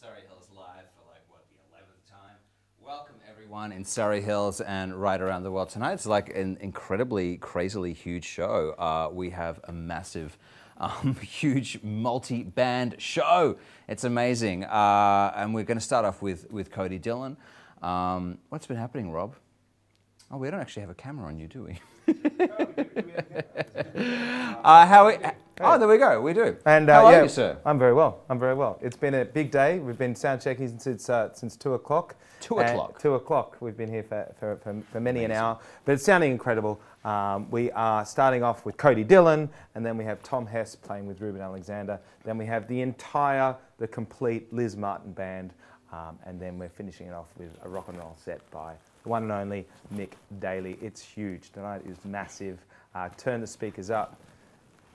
Surry Hills live for like what the eleventh time. Welcome everyone in Surry Hills and right around the world tonight. It's like an incredibly, crazily huge show. Uh, we have a massive, um, huge multi-band show. It's amazing, uh, and we're going to start off with with Cody Dillon. Um, what's been happening, Rob? Oh, we don't actually have a camera on you, do we? uh, how? Oh, there we go. We do. And how uh, are yeah, you, sir? I'm very well. I'm very well. It's been a big day. We've been sound checking since uh, since two o'clock. Two o'clock? Two o'clock. We've been here for, for, for, for many an hour, but it's sounding incredible. Um, we are starting off with Cody Dillon, and then we have Tom Hespe playing with Ruben Alexander. Then we have the entire, the complete Liz Martin band, um, and then we're finishing it off with a rock and roll set by the one and only Mick Daley. It's huge. Tonight is massive. Uh, turn the speakers up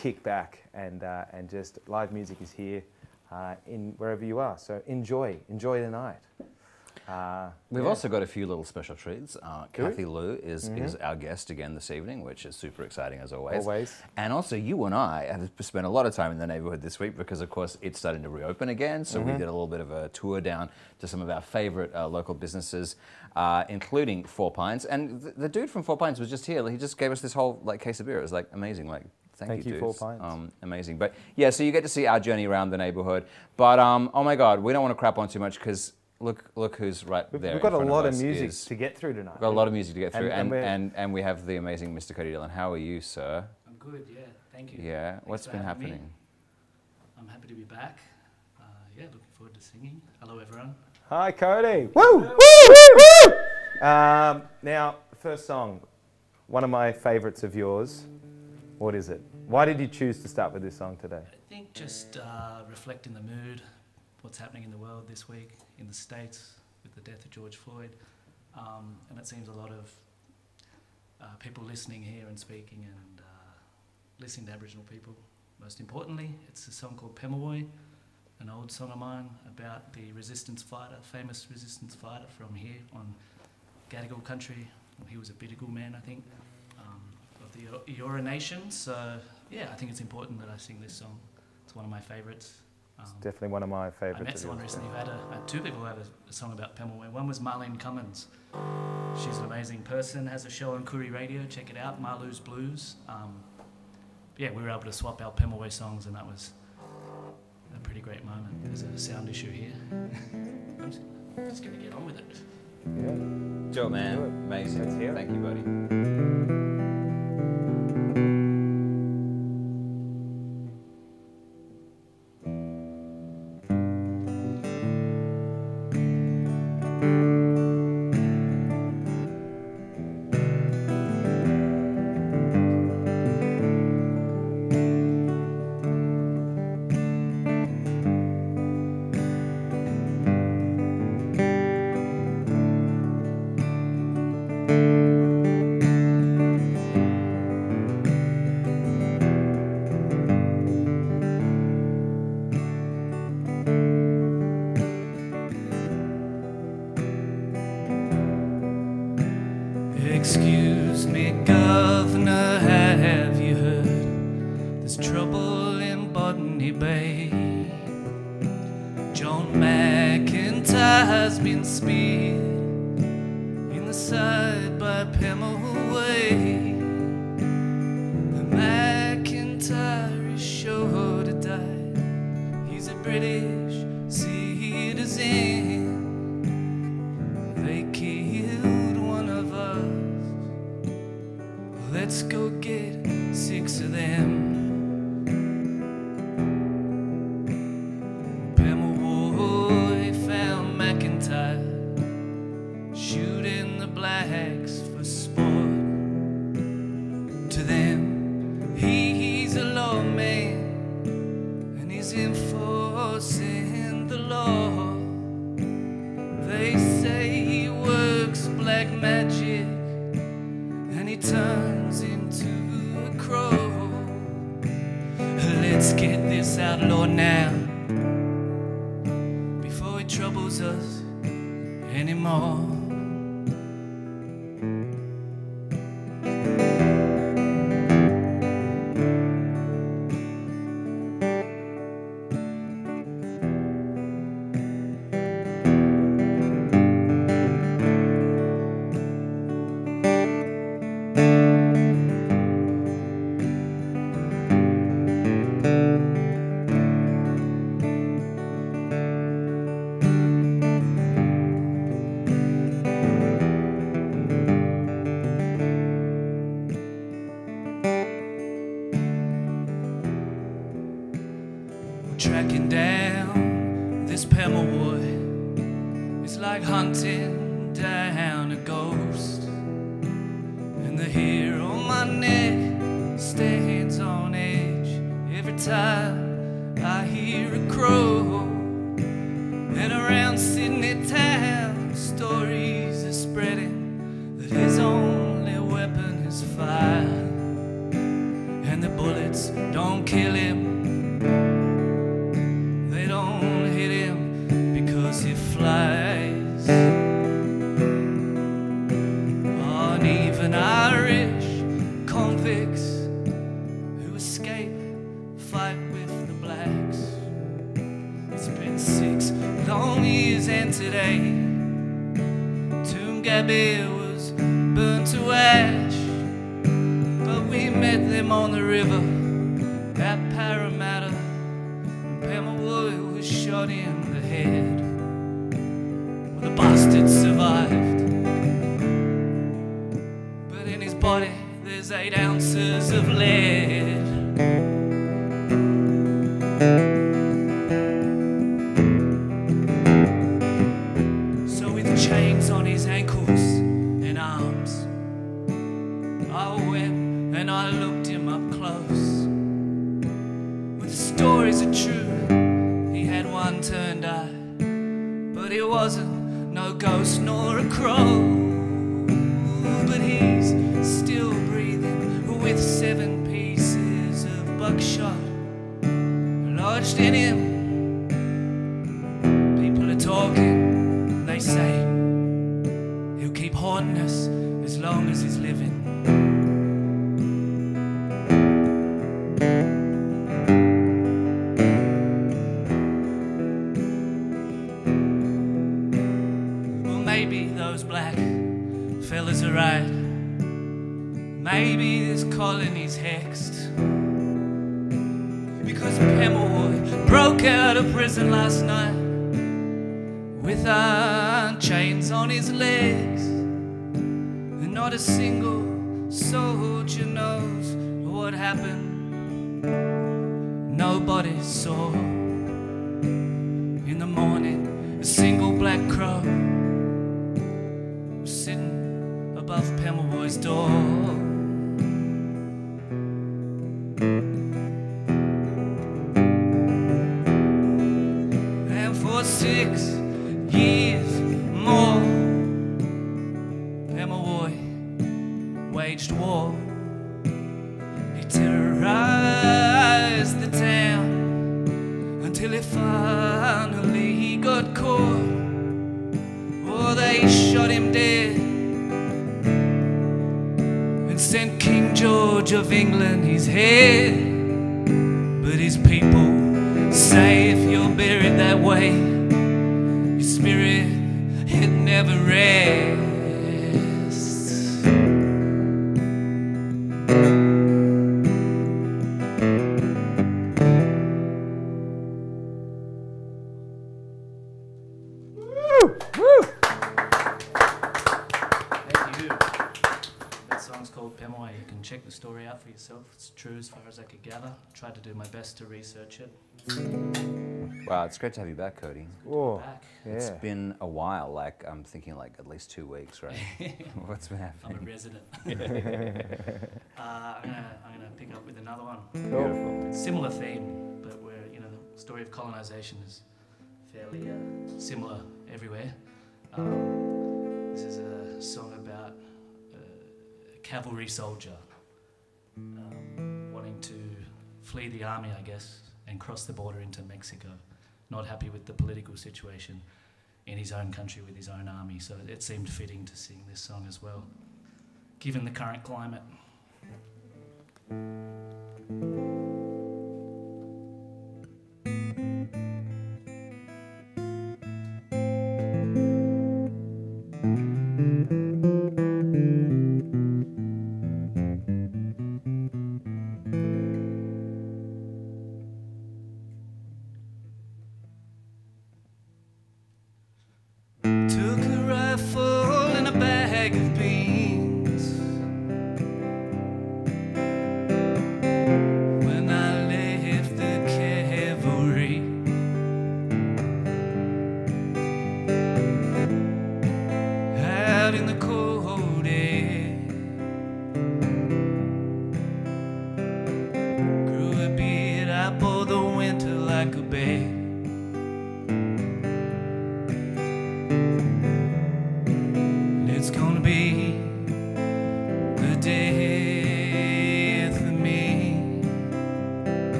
kick back and, uh, and just live music is here uh, in wherever you are. So enjoy, enjoy the night. Uh, We've yeah. also got a few little special treats. Uh, Kathy Lou is, is our guest again this evening, which is super exciting as always. Always. And also, you and I have spent a lot of time in the neighborhood this week because, of course, it's starting to reopen again. So we did a little bit of a tour down to some of our favorite uh, local businesses, uh, including Four Pines. And th- the dude from Four Pines was just here. He just gave us this whole like case of beer. It was like amazing. Like. Thank, Thank you, you, Four dudes. Pines. Um, amazing. But yeah, so you get to see our journey around the neighborhood. But um, oh my God, we don't want to crap on too much because look, look who's right We've, there. we've got a lot of us music is- to get through tonight. We've got a lot of music to get through, And- and, and and, we're- and, we have the amazing Mr. Cody Dillon. How are you, sir? I'm good, yeah. Thank you. Yeah. Thanks What's for been having me. happening? I'm happy to be back. Uh, yeah, looking forward to singing. Hello, everyone. Hi, Cody. Woo! Woo! Woo! Woo! Um, now, first song, one of my favourites of yours. What is it? Why did you choose to start with this song today? I think just uh, reflecting the mood, what's happening in the world this week, in the States, with the death of George Floyd. Um, and it seems a lot of uh, people listening here and speaking and uh, listening to Aboriginal people. Most importantly, it's a song called Pemulwuy, an old song of mine about the resistance fighter, famous resistance fighter from here on Gadigal country. He was a Bidjigal man, I think, um, of the Eora Nation. So, yeah, I think it's important that I sing this song. It's one of my favourites. Um, Definitely one of my favourites. I favourites. met of someone yours. recently who had a, uh, two people who have a, a song about Pemulwuy. One was Marlene Cummins. She's an amazing person, has a show on Koori Radio. Check it out, Marloo's Blues. Um, yeah, we were able to swap our Pemulwuy songs, and that was a pretty great moment. There's a sound issue here. I'm just, just going to get on with it. Yeah. Joe, man. It. Amazing. Let's. Thank you, buddy. Africa. Tried to do my best to research it. Wow, it's great to have you back, Cody. It's, back. Yeah. it's been a while. Like I'm thinking, like at least two weeks, right? What's been happening? I'm a resident. uh, I'm, gonna, I'm gonna pick up with another one. Cool. Beautiful. Similar theme, but where you know the story of colonization is fairly uh, similar everywhere. Um, this is a song about uh, a cavalry soldier flee the army, I guess, and cross the border into Mexico, not happy with the political situation in his own country with his own army. So it seemed fitting to sing this song as well, given the current climate. could be.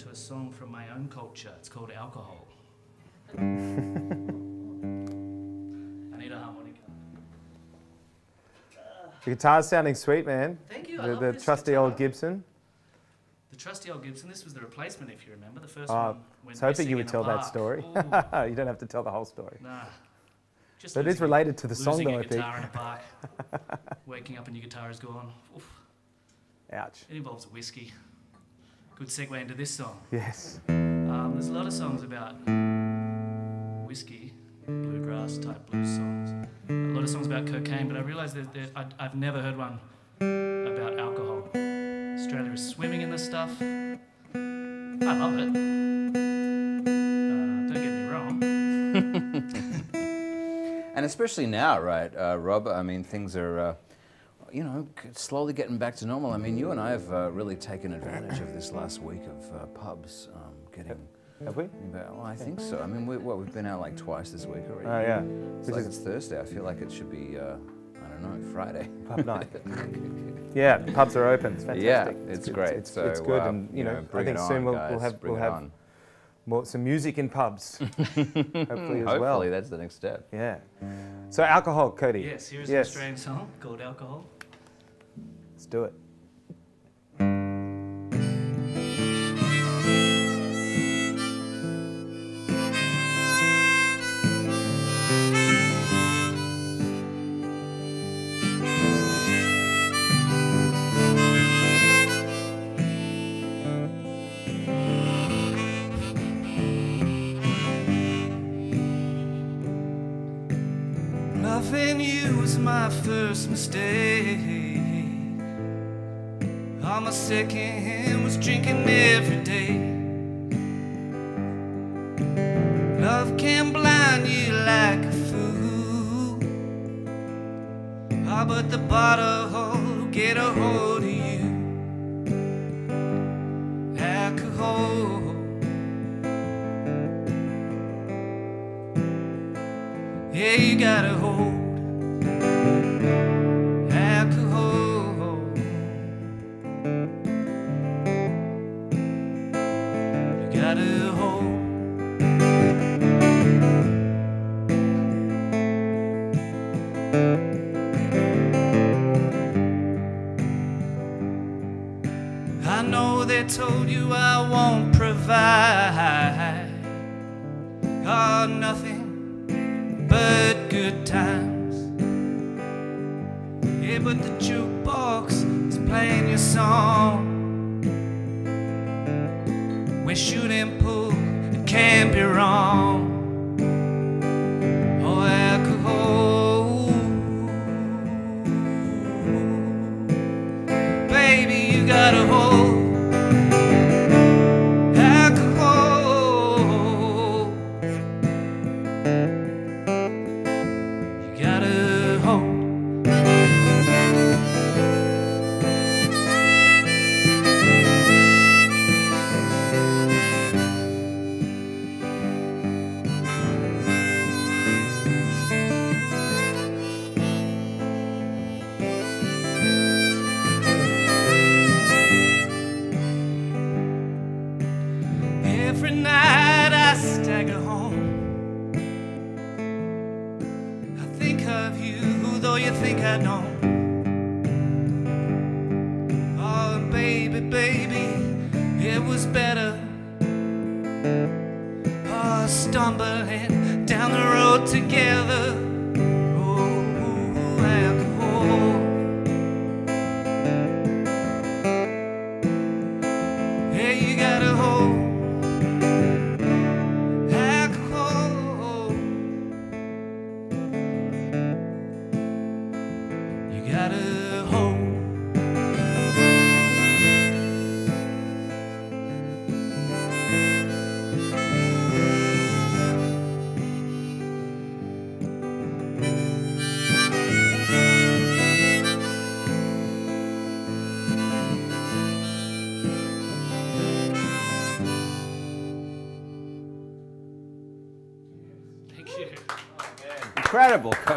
To move on to a song from my own culture. It's called Alcohol. I need a harmonica. The guitar's sounding sweet, man. Thank you. I The, the trusty guitar. old Gibson. The trusty old Gibson. This was the replacement, if you remember. The first Oh, one. I was hoping you would tell that story. You don't have to tell the whole story. nah. Just But it is related to the song, though, I think. guitar in a park. waking up and your guitar is gone. Oof. Ouch. It involves whiskey. Good segue into this song. Yes. Um, there's a lot of songs about whiskey, bluegrass type blues songs. A lot of songs about cocaine, but I realised that that I, I've never heard one about alcohol. Australia is swimming in this stuff. I love it. Uh, don't get me wrong. And especially now, right, uh, Rob? I mean, things are, uh, you know, slowly getting back to normal. I mean, you and I have uh, really taken advantage of this last week of uh, pubs um, getting. Have we? Well, I think so. I mean, we, what, we've been out like twice this week already. Oh, yeah. It's Which like is- it's Thursday. I feel like it should be, uh, I don't don't know, Friday. Pub night. yeah, pubs are open. It's fantastic. Yeah, it's, good. great. It's, so, it's good, uh, and you know, I bring think it soon on, we'll, guys. we'll have bring we'll it have on. more some music in pubs. hopefully as Hopefully, well. that's the next step. Yeah. So alcohol, Cody. Yes, here's Yes. an Australian song called Alcohol. Do it. Loving you was my first mistake. On my second was drinking every day. Love can blind you like a fool. Ah, but the bottle get a hold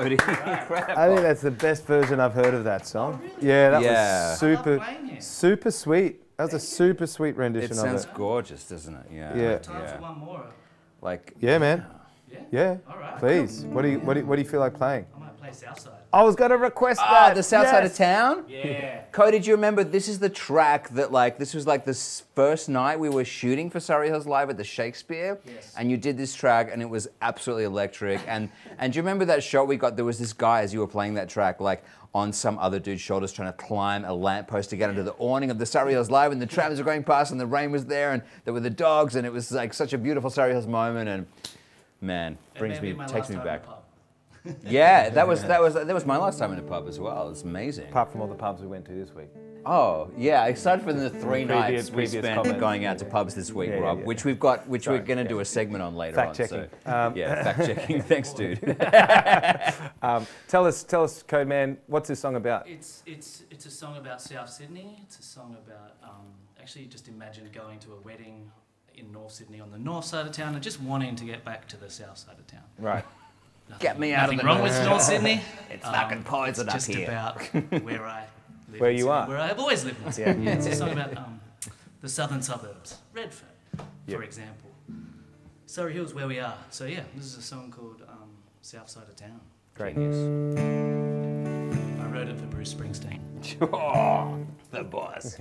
Cody. Incredible. I think that's the best version I've heard of that song. Oh, yeah, that Yeah. was super, super sweet. That was a super sweet rendition it of sounds it. Sounds gorgeous, doesn't it? Yeah. Yeah. Time yeah. for one more. Like, Yeah, man. Yeah? Yeah. All right. Please. What do you what do you, what do you feel like playing? I might play Southside. I was gonna request ah, that. the south side of town. Yeah. Cody, do you remember this is the track that like this was like the first night we were shooting for Surry Hills Live at the Shakespeare, Yes. and you did this track and it was absolutely electric. And and do you remember that shot we got? There was this guy as you were playing that track, like on some other dude's shoulders, trying to climb a lamppost to get into the awning of the Surry Hills Live, and the trams were going past, and the rain was there, and there were the dogs, and it was like such a beautiful Surry Hills moment. And man, It brings me takes me time in back. The pub. Yeah, that was that was that was my last time in a pub as well. It's amazing. Apart from all the pubs we went to this week. Oh yeah, aside from the three Previous- nights we spent comment. going out to pubs this week, Yeah, yeah, Rob, yeah. which we've got, which Sorry, we're going to yeah. do a segment on later Fact on. checking. So, Um, yeah, fact checking. Thanks, dude. Um, tell us, tell us, Code Man, what's this song about? It's it's it's a song about South Sydney. It's a song about um, actually just imagine going to a wedding in North Sydney on the north side of town and just wanting to get back to the south side of town. Right. Get me out of Nothing the wrong with North Sydney. It's fucking Um, poison it's up just here. about where I live Where you are. Where I have always lived. in Yeah. Sydney. It's a song about um, the southern suburbs, Redfern, Yeah. for example. Surry Hills, where we are. So yeah, this is a song called um, South Side of Town. Great. Genius. I wrote it for Bruce Springsteen. Oh, the boss.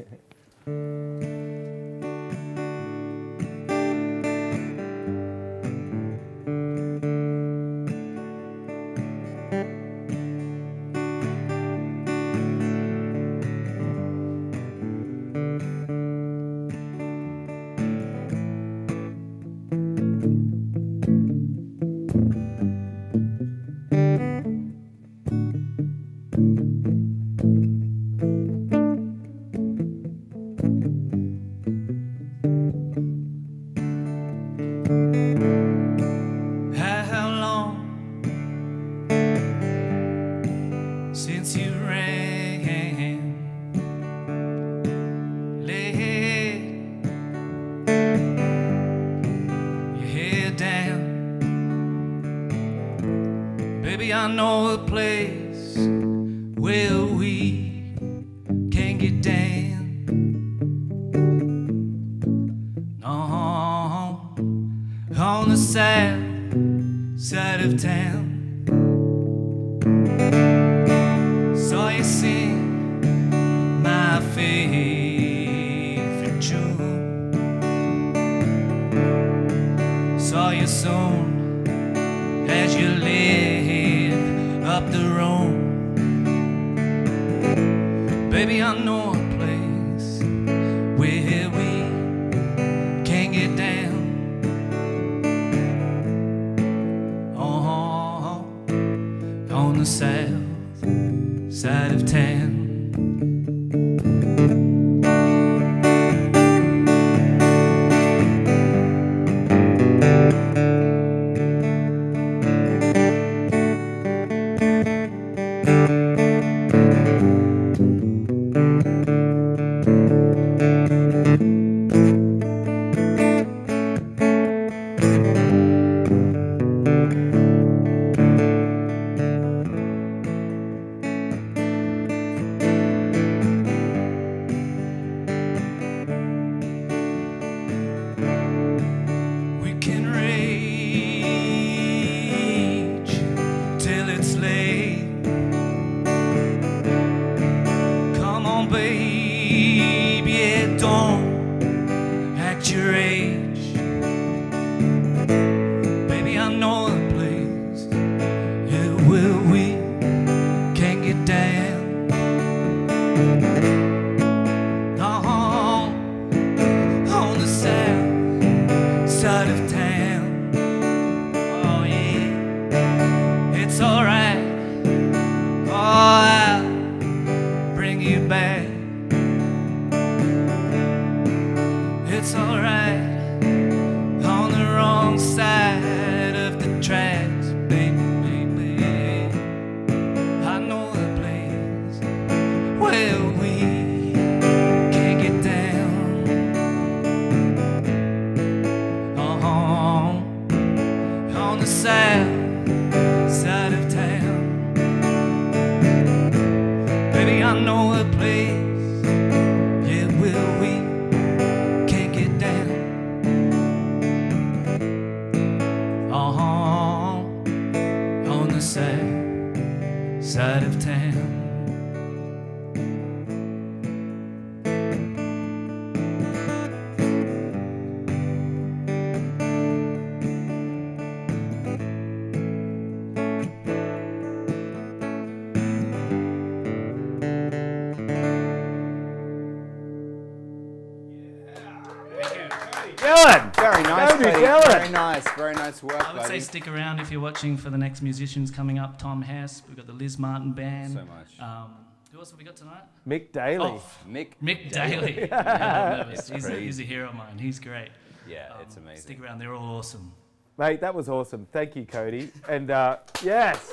Say stick around if you're watching for the next musicians coming up. Tom Hespe, we've got the Liz Martin Band. So much. Um, who else have we got tonight? Mick Daley. Oh, Mick. Mick Daley. Yeah, he's, he's, a, he's a hero of mine. He's great. Yeah, Um, it's amazing. Stick around. They're all awesome. Mate, that was awesome. Thank you, Cody. And uh, yes.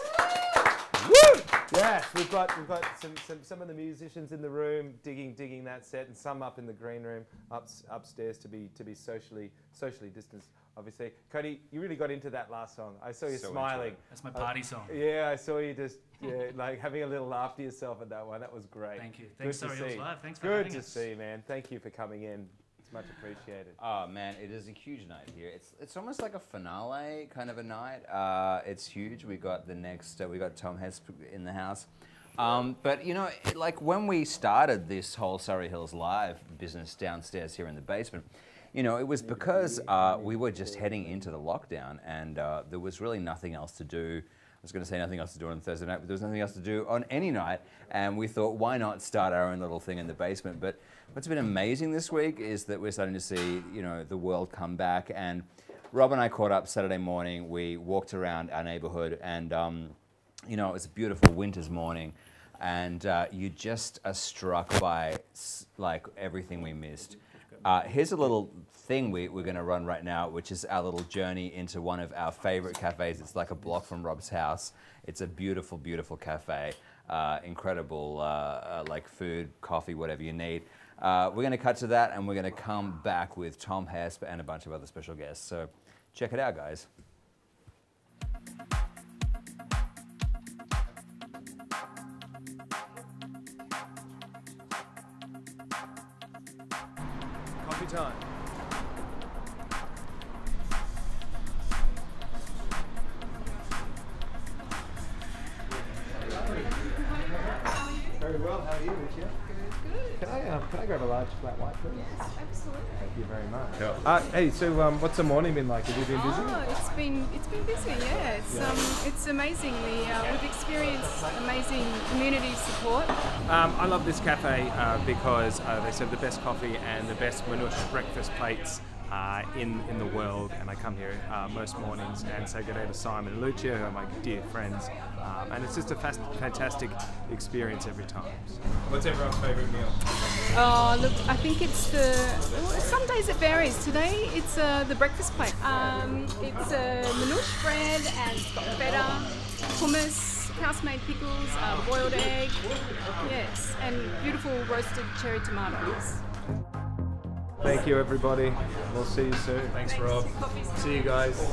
Woo! Yes, we've got we've got some, some some of the musicians in the room digging digging that set, and some up in the green room up, upstairs to be to be socially socially distanced. Obviously, Cody, you really got into that last song. I saw you So smiling. That's my party song. Yeah, I saw you just yeah, like having a little laugh to yourself at that one. That was great. Thank you. Good Thanks, to Surry Hills see. Live. Thanks for Good having to us. see, man. Thank you for coming in. It's much appreciated. Oh man, it is a huge night here. It's it's almost like a finale kind of a night. Uh, it's huge. We got the next. Uh, we got Tom Hespe in the house. Um, but you know, it, like when we started this whole Surry Hills Live business downstairs here in the basement, you know, it was because uh, we were just heading into the lockdown and uh, there was really nothing else to do. I was going to say nothing else to do on Thursday night, but there was nothing else to do on any night. And we thought, why not start our own little thing in the basement? But what's been amazing this week is that we're starting to see, you know, the world come back. And Rob and I caught up Saturday morning. We walked around our neighborhood and, um, you know, it was a beautiful winter's morning. And uh, you just are struck by like everything we missed. Uh, here's a little thing we, we're going to run right now, which is our little journey into one of our favorite cafes. It's like a block from Rob's house. It's a beautiful, beautiful cafe. Uh, incredible, uh, uh, like food, coffee, whatever you need. Uh, we're going to cut to that, and we're going to come back with Tom Hespe and a bunch of other special guests. So check it out, guys. Time. Grab a large flat white, please? Yes, absolutely. Thank you very much. Uh, hey, so um, what's the morning been like? Have you been busy? Oh, it's been it's been busy. Yeah, it's um it's amazing. We uh, we've experienced amazing community support. Um, I love this cafe uh, because uh, they serve the best coffee and the best Manouche breakfast plates uh, in, in the world. And I come here uh, most mornings and say good day to Simon and Lucia, who are my dear friends. Um, and it's just a fast, fantastic experience every time. What's everyone's favourite meal? Oh, look, I think it's the. well, Some days it varies. Today it's uh, the breakfast plate. Um, it's a manouche bread and it's got feta, hummus, house-made pickles, uh, boiled egg. Yes, and beautiful roasted cherry tomatoes. Thank you, everybody. We'll see you soon. Thanks, Rob. See you guys.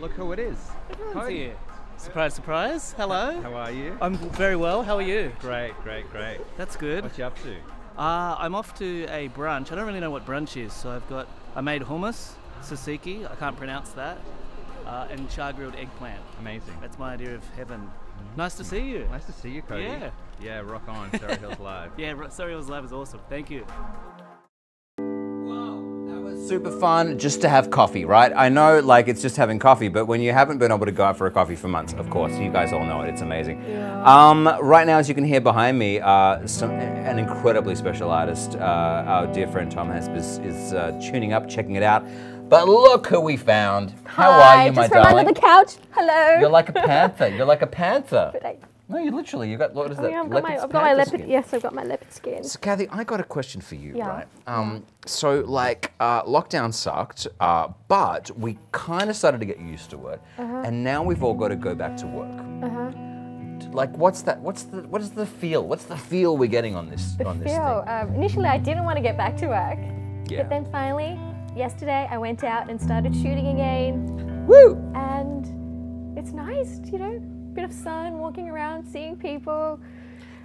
Look who it is. Everyone's here. Surprise, surprise. Hello. How are you? I'm very well. How are you? Great, great, great. That's good. What you up to? Uh, I'm off to a brunch. I don't really know what brunch is, so I've got I made hummus, tzatziki. I can't pronounce that, uh, and char grilled eggplant. Amazing. That's my idea of heaven. Nice to see you. Nice to see you, Cody. Yeah. Yeah, rock on. Surry Hills Live. Yeah, Ro- Sorry, was live is awesome. Thank you. Super fun just to have coffee, right? I know like it's just having coffee, but when you haven't been able to go out for a coffee for months, of course, you guys all know it, it's amazing. Um, right now, as you can hear behind me, uh, some, an incredibly special artist, uh, our dear friend Tom Hespe is, is uh, tuning up, checking it out. But look who we found. How Hi, are you, my just from under the couch. Hello. You're like a panther. You're like a panther. But I, No, you literally, you got, what is oh that? yeah, I've got my, Leopard's I've got my leopard. skin. Yes, I've got my leopard skin. So, Kathy, I got a question for you, Yeah. right? Um, so, like, uh, lockdown sucked, uh, but we kind of started to get used to it, Uh-huh. and now we've all got to go back to work. D- Like, what's that? What's the? What is the feel? What's the feel we're getting on this The on this feel. thing? Um, initially, I didn't want to get back to work, Yeah. but then finally, yesterday, I went out and started shooting again, Woo! and it's nice. You know, bit of sun, walking around, seeing people.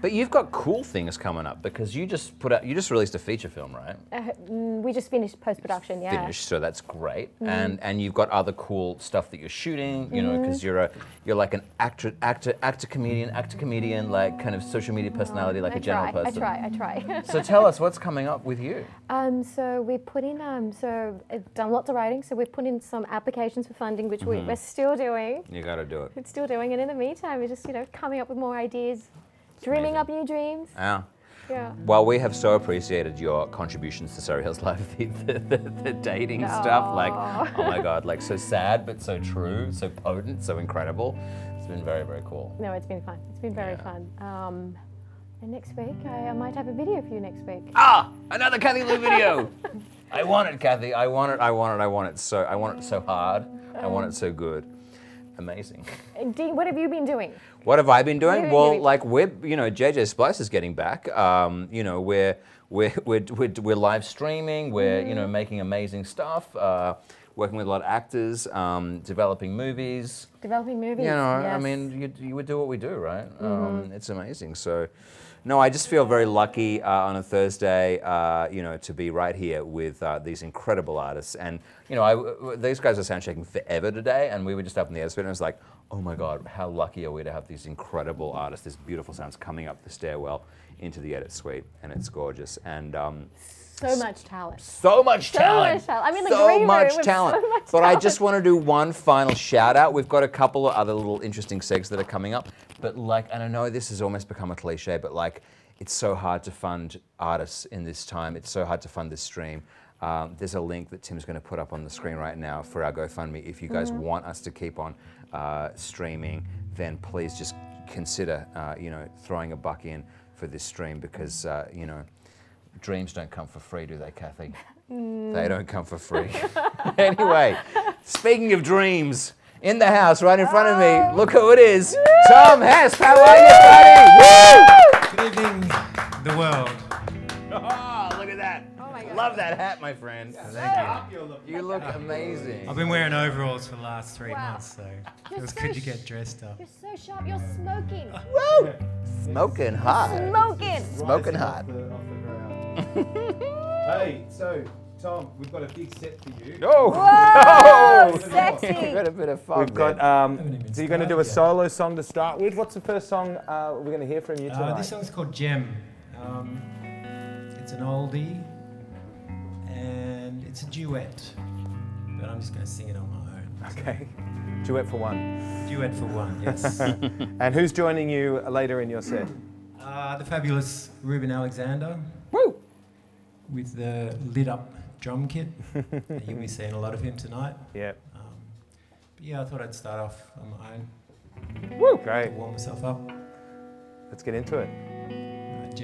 But you've got cool things coming up because you just put out, you just released a feature film, right? Uh, mm, we just finished post production. Yeah. Finished, so that's great. Mm-hmm. And and you've got other cool stuff that you're shooting, you know, because you're a you're like an actor, actor, actor, comedian, actor, comedian, like kind of social media personality, like I a general try. person. I try. I try. So tell us what's coming up with you. Um, so we put in, um, so I've done lots of writing. So we've put in some applications for funding, which Mm-hmm. we, we're still doing. You got to do it. It's still doing. And in the meantime, we're just, you know, coming up with more ideas, dreaming up new dreams. Yeah. Yeah. Well, we have so appreciated your contributions to Surry Hills Live, the, the, the, the dating stuff. Like, oh my God, like so sad, but so true, so potent, so incredible. It's been very, very cool. No, it's been fun. It's been very Yeah. fun. Um, and next week, I, I might have a video for you next week. Ah, another Kathy Lou video. I want it, Kathy. I want it. I want it. I want it so. I want it so hard. I want it so good. amazing. Dean, what have you been doing? What have I been doing? well, doing? like we're, you know, JJ Splice is getting back. Um, you know, we're we're we're, we're, we're live streaming. We're you know Mm-hmm. making amazing stuff. Uh, working with a lot of actors, um, developing movies. Developing movies. You know, I yes. Mm-hmm. mean, you, you would do what we do, right? Um, it's amazing. So, no, I just feel very lucky uh, on a Thursday, uh, you know, to be right here with uh, these incredible artists. And, you know, I, w- these guys are sound checking forever today, and we were just up in the airspace, and I was like, oh my God, how lucky are we to have these incredible artists, these beautiful sounds coming up the stairwell into the edit suite, and it's gorgeous. And, um, so much talent. so much So talent. much talent. I mean, the so green much talent. so much but I just want to do one final shout out. We've got a couple of other little interesting segs that are coming up. But like, and I know this has almost become a cliche, but like, it's so hard to fund artists in this time. It's so hard to fund this stream. Um, there's a link that Tim's going to put up on the screen right now for our GoFundMe. If you guys Mm-hmm. want us to keep on uh, streaming, then please just consider, uh, you know, throwing a buck in for this stream because, uh, you know, dreams don't come for free, do they, Kathy? They don't come for free. anyway, speaking of dreams, in the house right in front of me, look who it is. Tom Hespe, how are you, buddy? Good evening, the world. Love that hat, my friend. Thank you. You look amazing. I've been wearing overalls for the last three Wow. months, so You're was so good to sh- get dressed up. You're so sharp. You're smoking. Woo! Smoking hot. Smoking. Smoking hot. off the- off the ground. hey, so Tom, we've got a big set for you. Oh! Whoa, sexy. got a bit of fun. We've got. there. Um, even so you're going to do a started solo song to start with. What's the first song uh, we're going to hear from you tonight? Uh, this song's called Gem. Um, it's an oldie, and it's a duet. But I'm just going to sing it on my own. Okay, duet for one. Duet for one, yes. And who's joining you later in your set? uh, the fabulous Ruben Alexander Woo! with the lit up drum kit. You'll be seeing a lot of him tonight. Yeah. Um, but yeah, I thought I'd start off on my own. Woo! to Great. warm myself up. Let's get into it. Alright,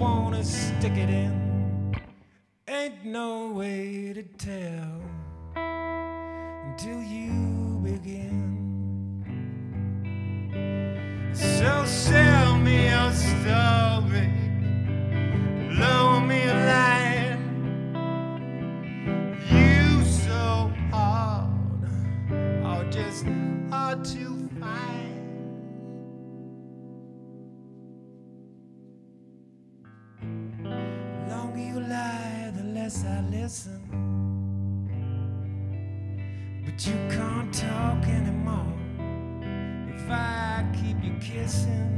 wanna stick it in. Ain't no way to tell until you begin. So sell me your story, lower me a line. You so hard, or just hard to listen. But you can't talk anymore if I keep you kissing.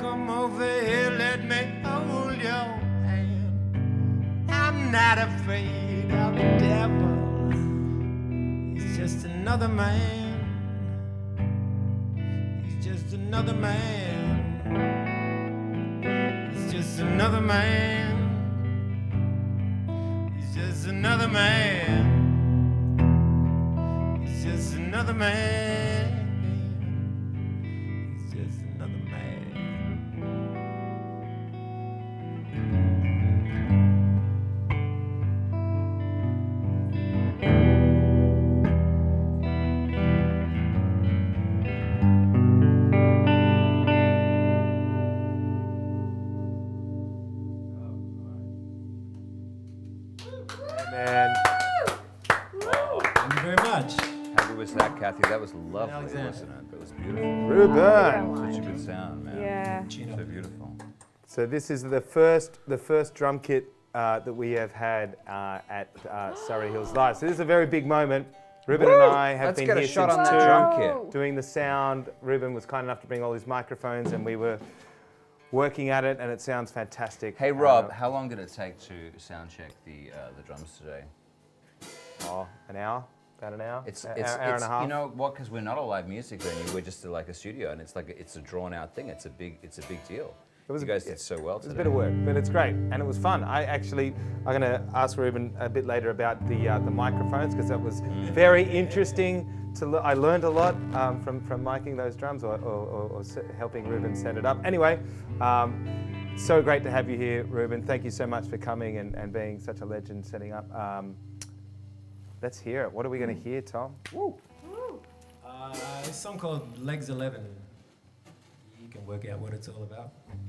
Come over here, let me hold your hand. I'm not afraid of the devil. He's just another man. He's just another man. Just another man. He's just another man. He's just another man. So this is the first the first drum kit uh, that we have had uh, at uh, Surry Hills Live. So this is a very big moment. Ruben and I have Let's been get a here shot since on two, that drum kit. doing the sound. Ruben was kind enough to bring all his microphones, and we were working at it, and it sounds fantastic. Hey Rob, Uh, how long did it take to sound check the uh, the drums today? oh, an hour, about an hour, It's it's, hour, hour it's and a half. you know what? Because we're not a live music venue, we're just a, like a studio, and it's like a, it's a drawn out thing. It's a big it's a big deal. It was you a- guys did so well It was a bit of work, but it's great and it was fun. I actually, I'm going to ask Ruben a bit later about the uh, the microphones because that was Mm. very interesting. To le- I learned a lot um, from from miking those drums or, or, or, or se- helping Ruben set it up. Anyway, um, so great to have you here, Ruben. Thank you so much for coming and, and being such a legend setting up. Um, let's hear it. What are we going to hear, Tom? Uh, a song called Legs 11. You can work out what it's all about.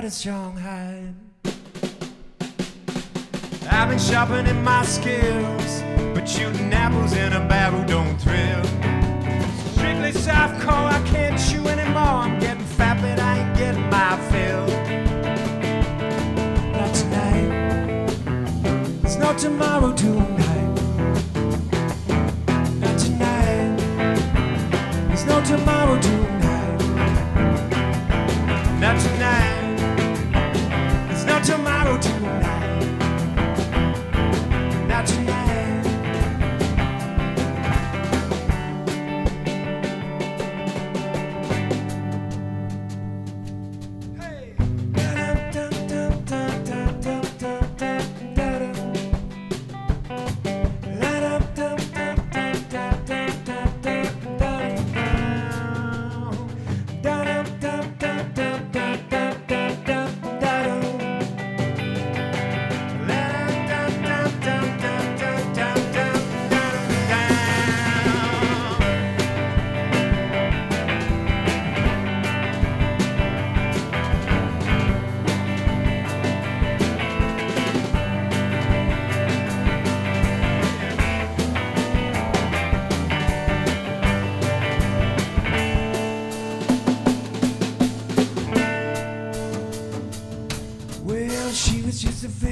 boy, you got a strong hide." I've been sharpening my skills,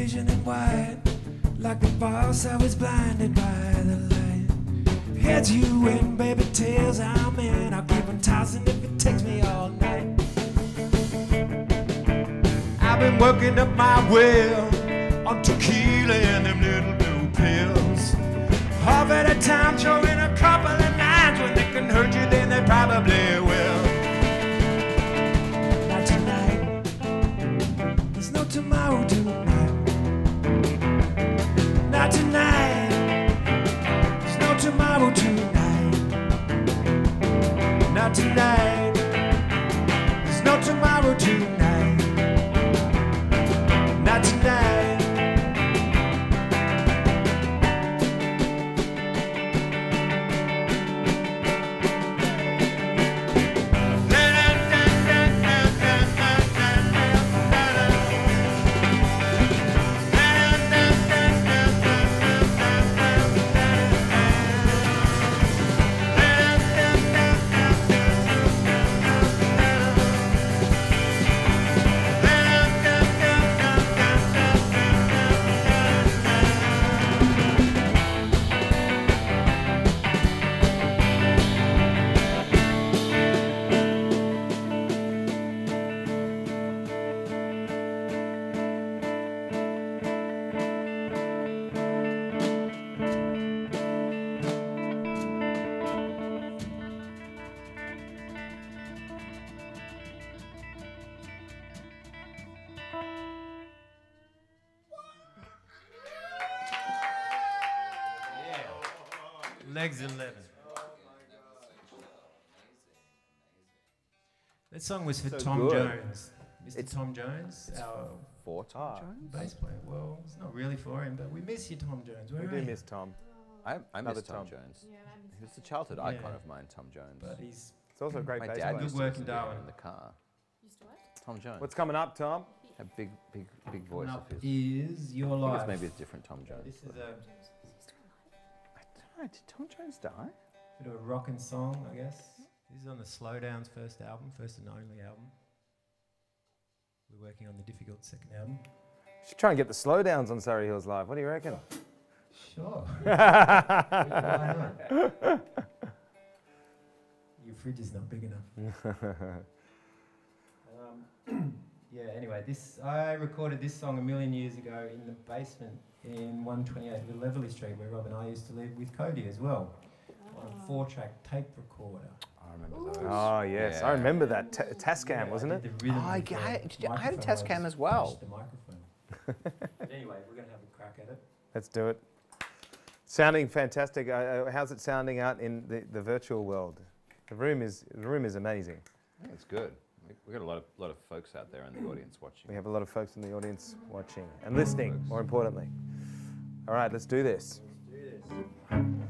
vision and why song was for So Tom good. Jones. Mr. It's- Tom Jones, our For Tom Ah. Jones? bass player. Well, it's not really for him, but we miss you, Tom Jones. Where We do you? miss Tom. I, I miss Tom, Tom. Jones. He was a childhood Yeah. icon of mine, Tom Jones. But he's It's also a great My bass dad player. used Good to work in Darwin. in the car. Tom Jones. What's coming up, Tom? a big, big, big voice coming of his. is your I think life. it's maybe a different Tom Jones. This is but- a I don't know, did Tom Jones die? bit of a rockin' song, I guess. This is on the Slowdowns first album, first and only album. We're working on the difficult second album. Should try and get the slowdowns on Surry Hills Live. What do you reckon? Sure. Why not? Your fridge is not big enough. Um, yeah. Anyway, this I recorded this song a million years ago in the basement in 128 Little Eveleigh Street, where Rob and I used to live with Cody as well, on a four-track tape recorder. I remember those. Oh, yes. I remember that. Ta- Tascam, Yeah, wasn't did it? the rhythm Oh, I with the I- I had a microphone, Tascam just as well. The microphone. but anyway, we're gonna have a crack at it. Let's do it. Sounding fantastic. Uh, uh, how's it sounding out in the, the virtual world? The room is the room is amazing. Yeah, it's good. We- We've got a lot of, lot of folks out there in the audience watching. We have a lot of folks in the audience watching and listening, more importantly. All right, let's do this. Thank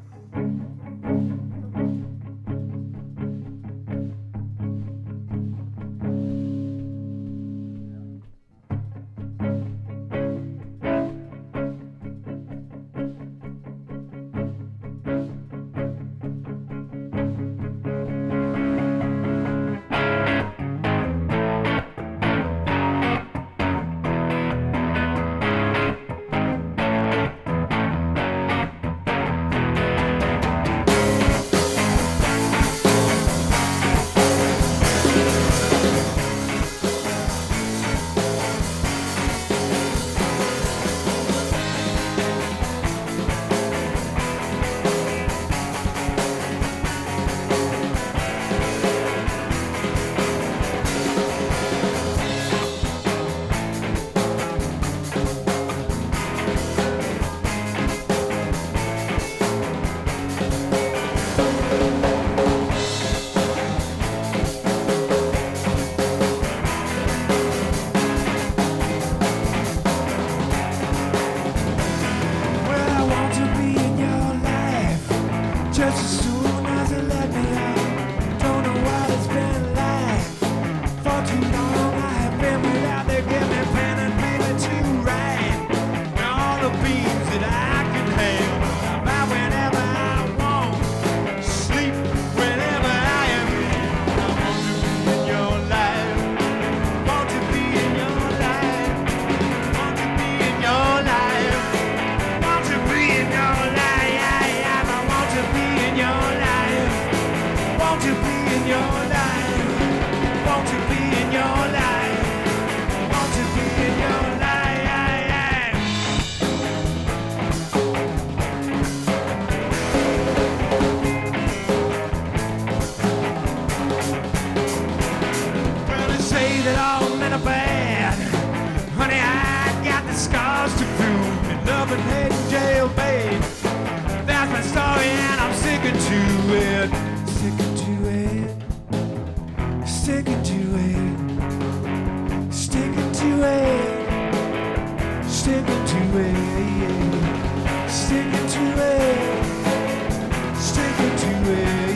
it, stick it to it, stick it to it.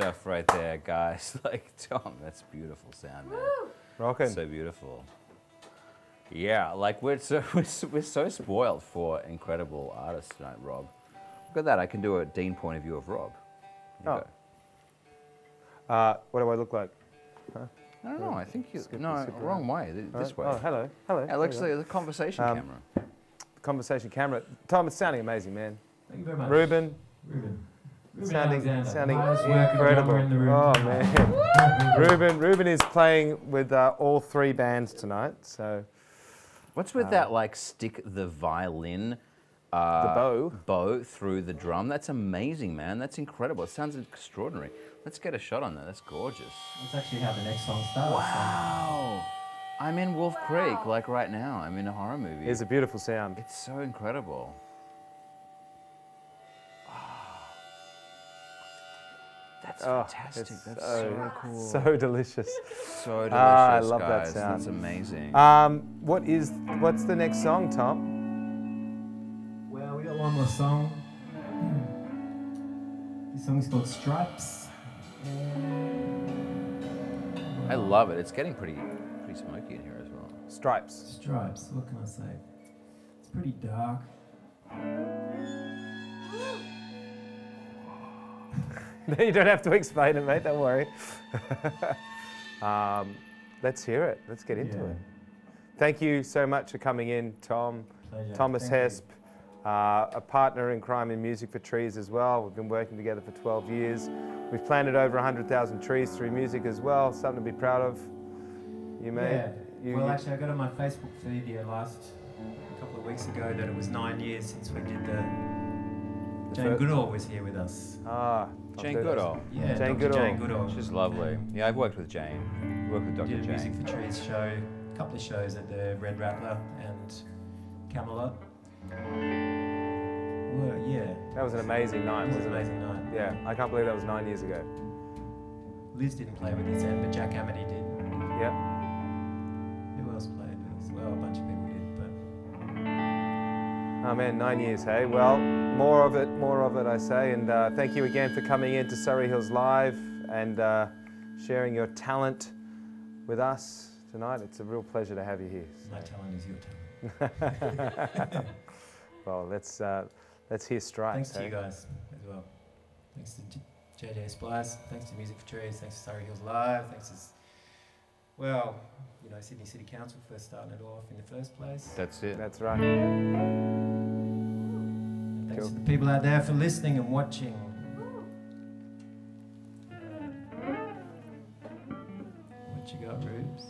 Stuff right there, guys. Like Tom, that's beautiful sound, man. Rockin'. So beautiful. Yeah, like we're so we're so, we're so spoiled for incredible artists tonight, Rob. Look at that. I can do a Dean point of view of Rob. There you Oh. Uh, what do I look like? Huh? I don't know. I think you Skip- no skip wrong way. This right. way. Oh, hello, hello. It looks like the conversation Um, camera. Conversation camera. Tom, it's sounding amazing, man. Thank you very much. Ruben, Ruben. Ruben sounding, Alexander, sounding incredible. in the room oh tonight. man, Ruben, Ruben is playing with uh, all three bands tonight. So What's with that? Like stick the violin. Uh, the bow? bow through the drum. That's amazing, man. That's incredible. It sounds extraordinary. Let's get a shot on that. That's gorgeous. That's actually how the next song starts. Wow. I'm in Wolf Creek, like right now. I'm in a horror movie. it's a beautiful sound. It's so incredible. That's Oh, fantastic. it's That's so, so, cool. so delicious. So delicious, Ah, I love that guys. sound. That's amazing. Um, what is what's the next song, Tom? Well, we got one more song. This song's called Stripes. I love it. It's getting pretty, pretty smoky in here as well. Stripes. Stripes, what can I say? It's pretty dark. you don't have to explain it, mate. Don't worry. um, let's hear it. Let's get into Yeah. it. Thank you so much for coming in, Tom. Pleasure. Thomas Thank. Hespe, uh, a partner in crime and music for trees as well. We've been working together for 12 years. We've planted over 100,000 trees through music as well. Something to be proud of. You made. Yeah. You, well, actually, I got on my Facebook feed here last a couple of weeks ago that it was nine years since we did the. Jane Goodall was here with us. ah, Jane Goodall. Yeah, Jane Dr. Goodall. Jane Goodall. She's lovely. Yeah, I've worked with Jane. Worked with Dr. Did a Music for Trees show, a couple of shows at the Red Rattler and Camelot. Well, yeah, That was an amazing night, it was wasn't an it? amazing night. Yeah, I can't believe that was nine years ago. Liz didn't play with us then, but Jack Amity did. Yeah. Who else played with? Well, a bunch of people did, but Oh man, nine years, hey? Well, more of it, more of it, I say. And uh, thank you again for coming in to Surry Hills Live and uh, sharing your talent with us tonight. It's a real pleasure to have you here. my talent is your talent. Well, let's uh, let's hear stripes. Thanks to hey? you guys as well. Thanks to JJ Splice. Thanks to Music for Trees. Thanks to Surry Hills Live. Thanks to, well, you know, Sydney City Council for starting it off in the first place. That's it. That's right. Thanks cool. to the people out there for listening and watching. What you got, Rubes?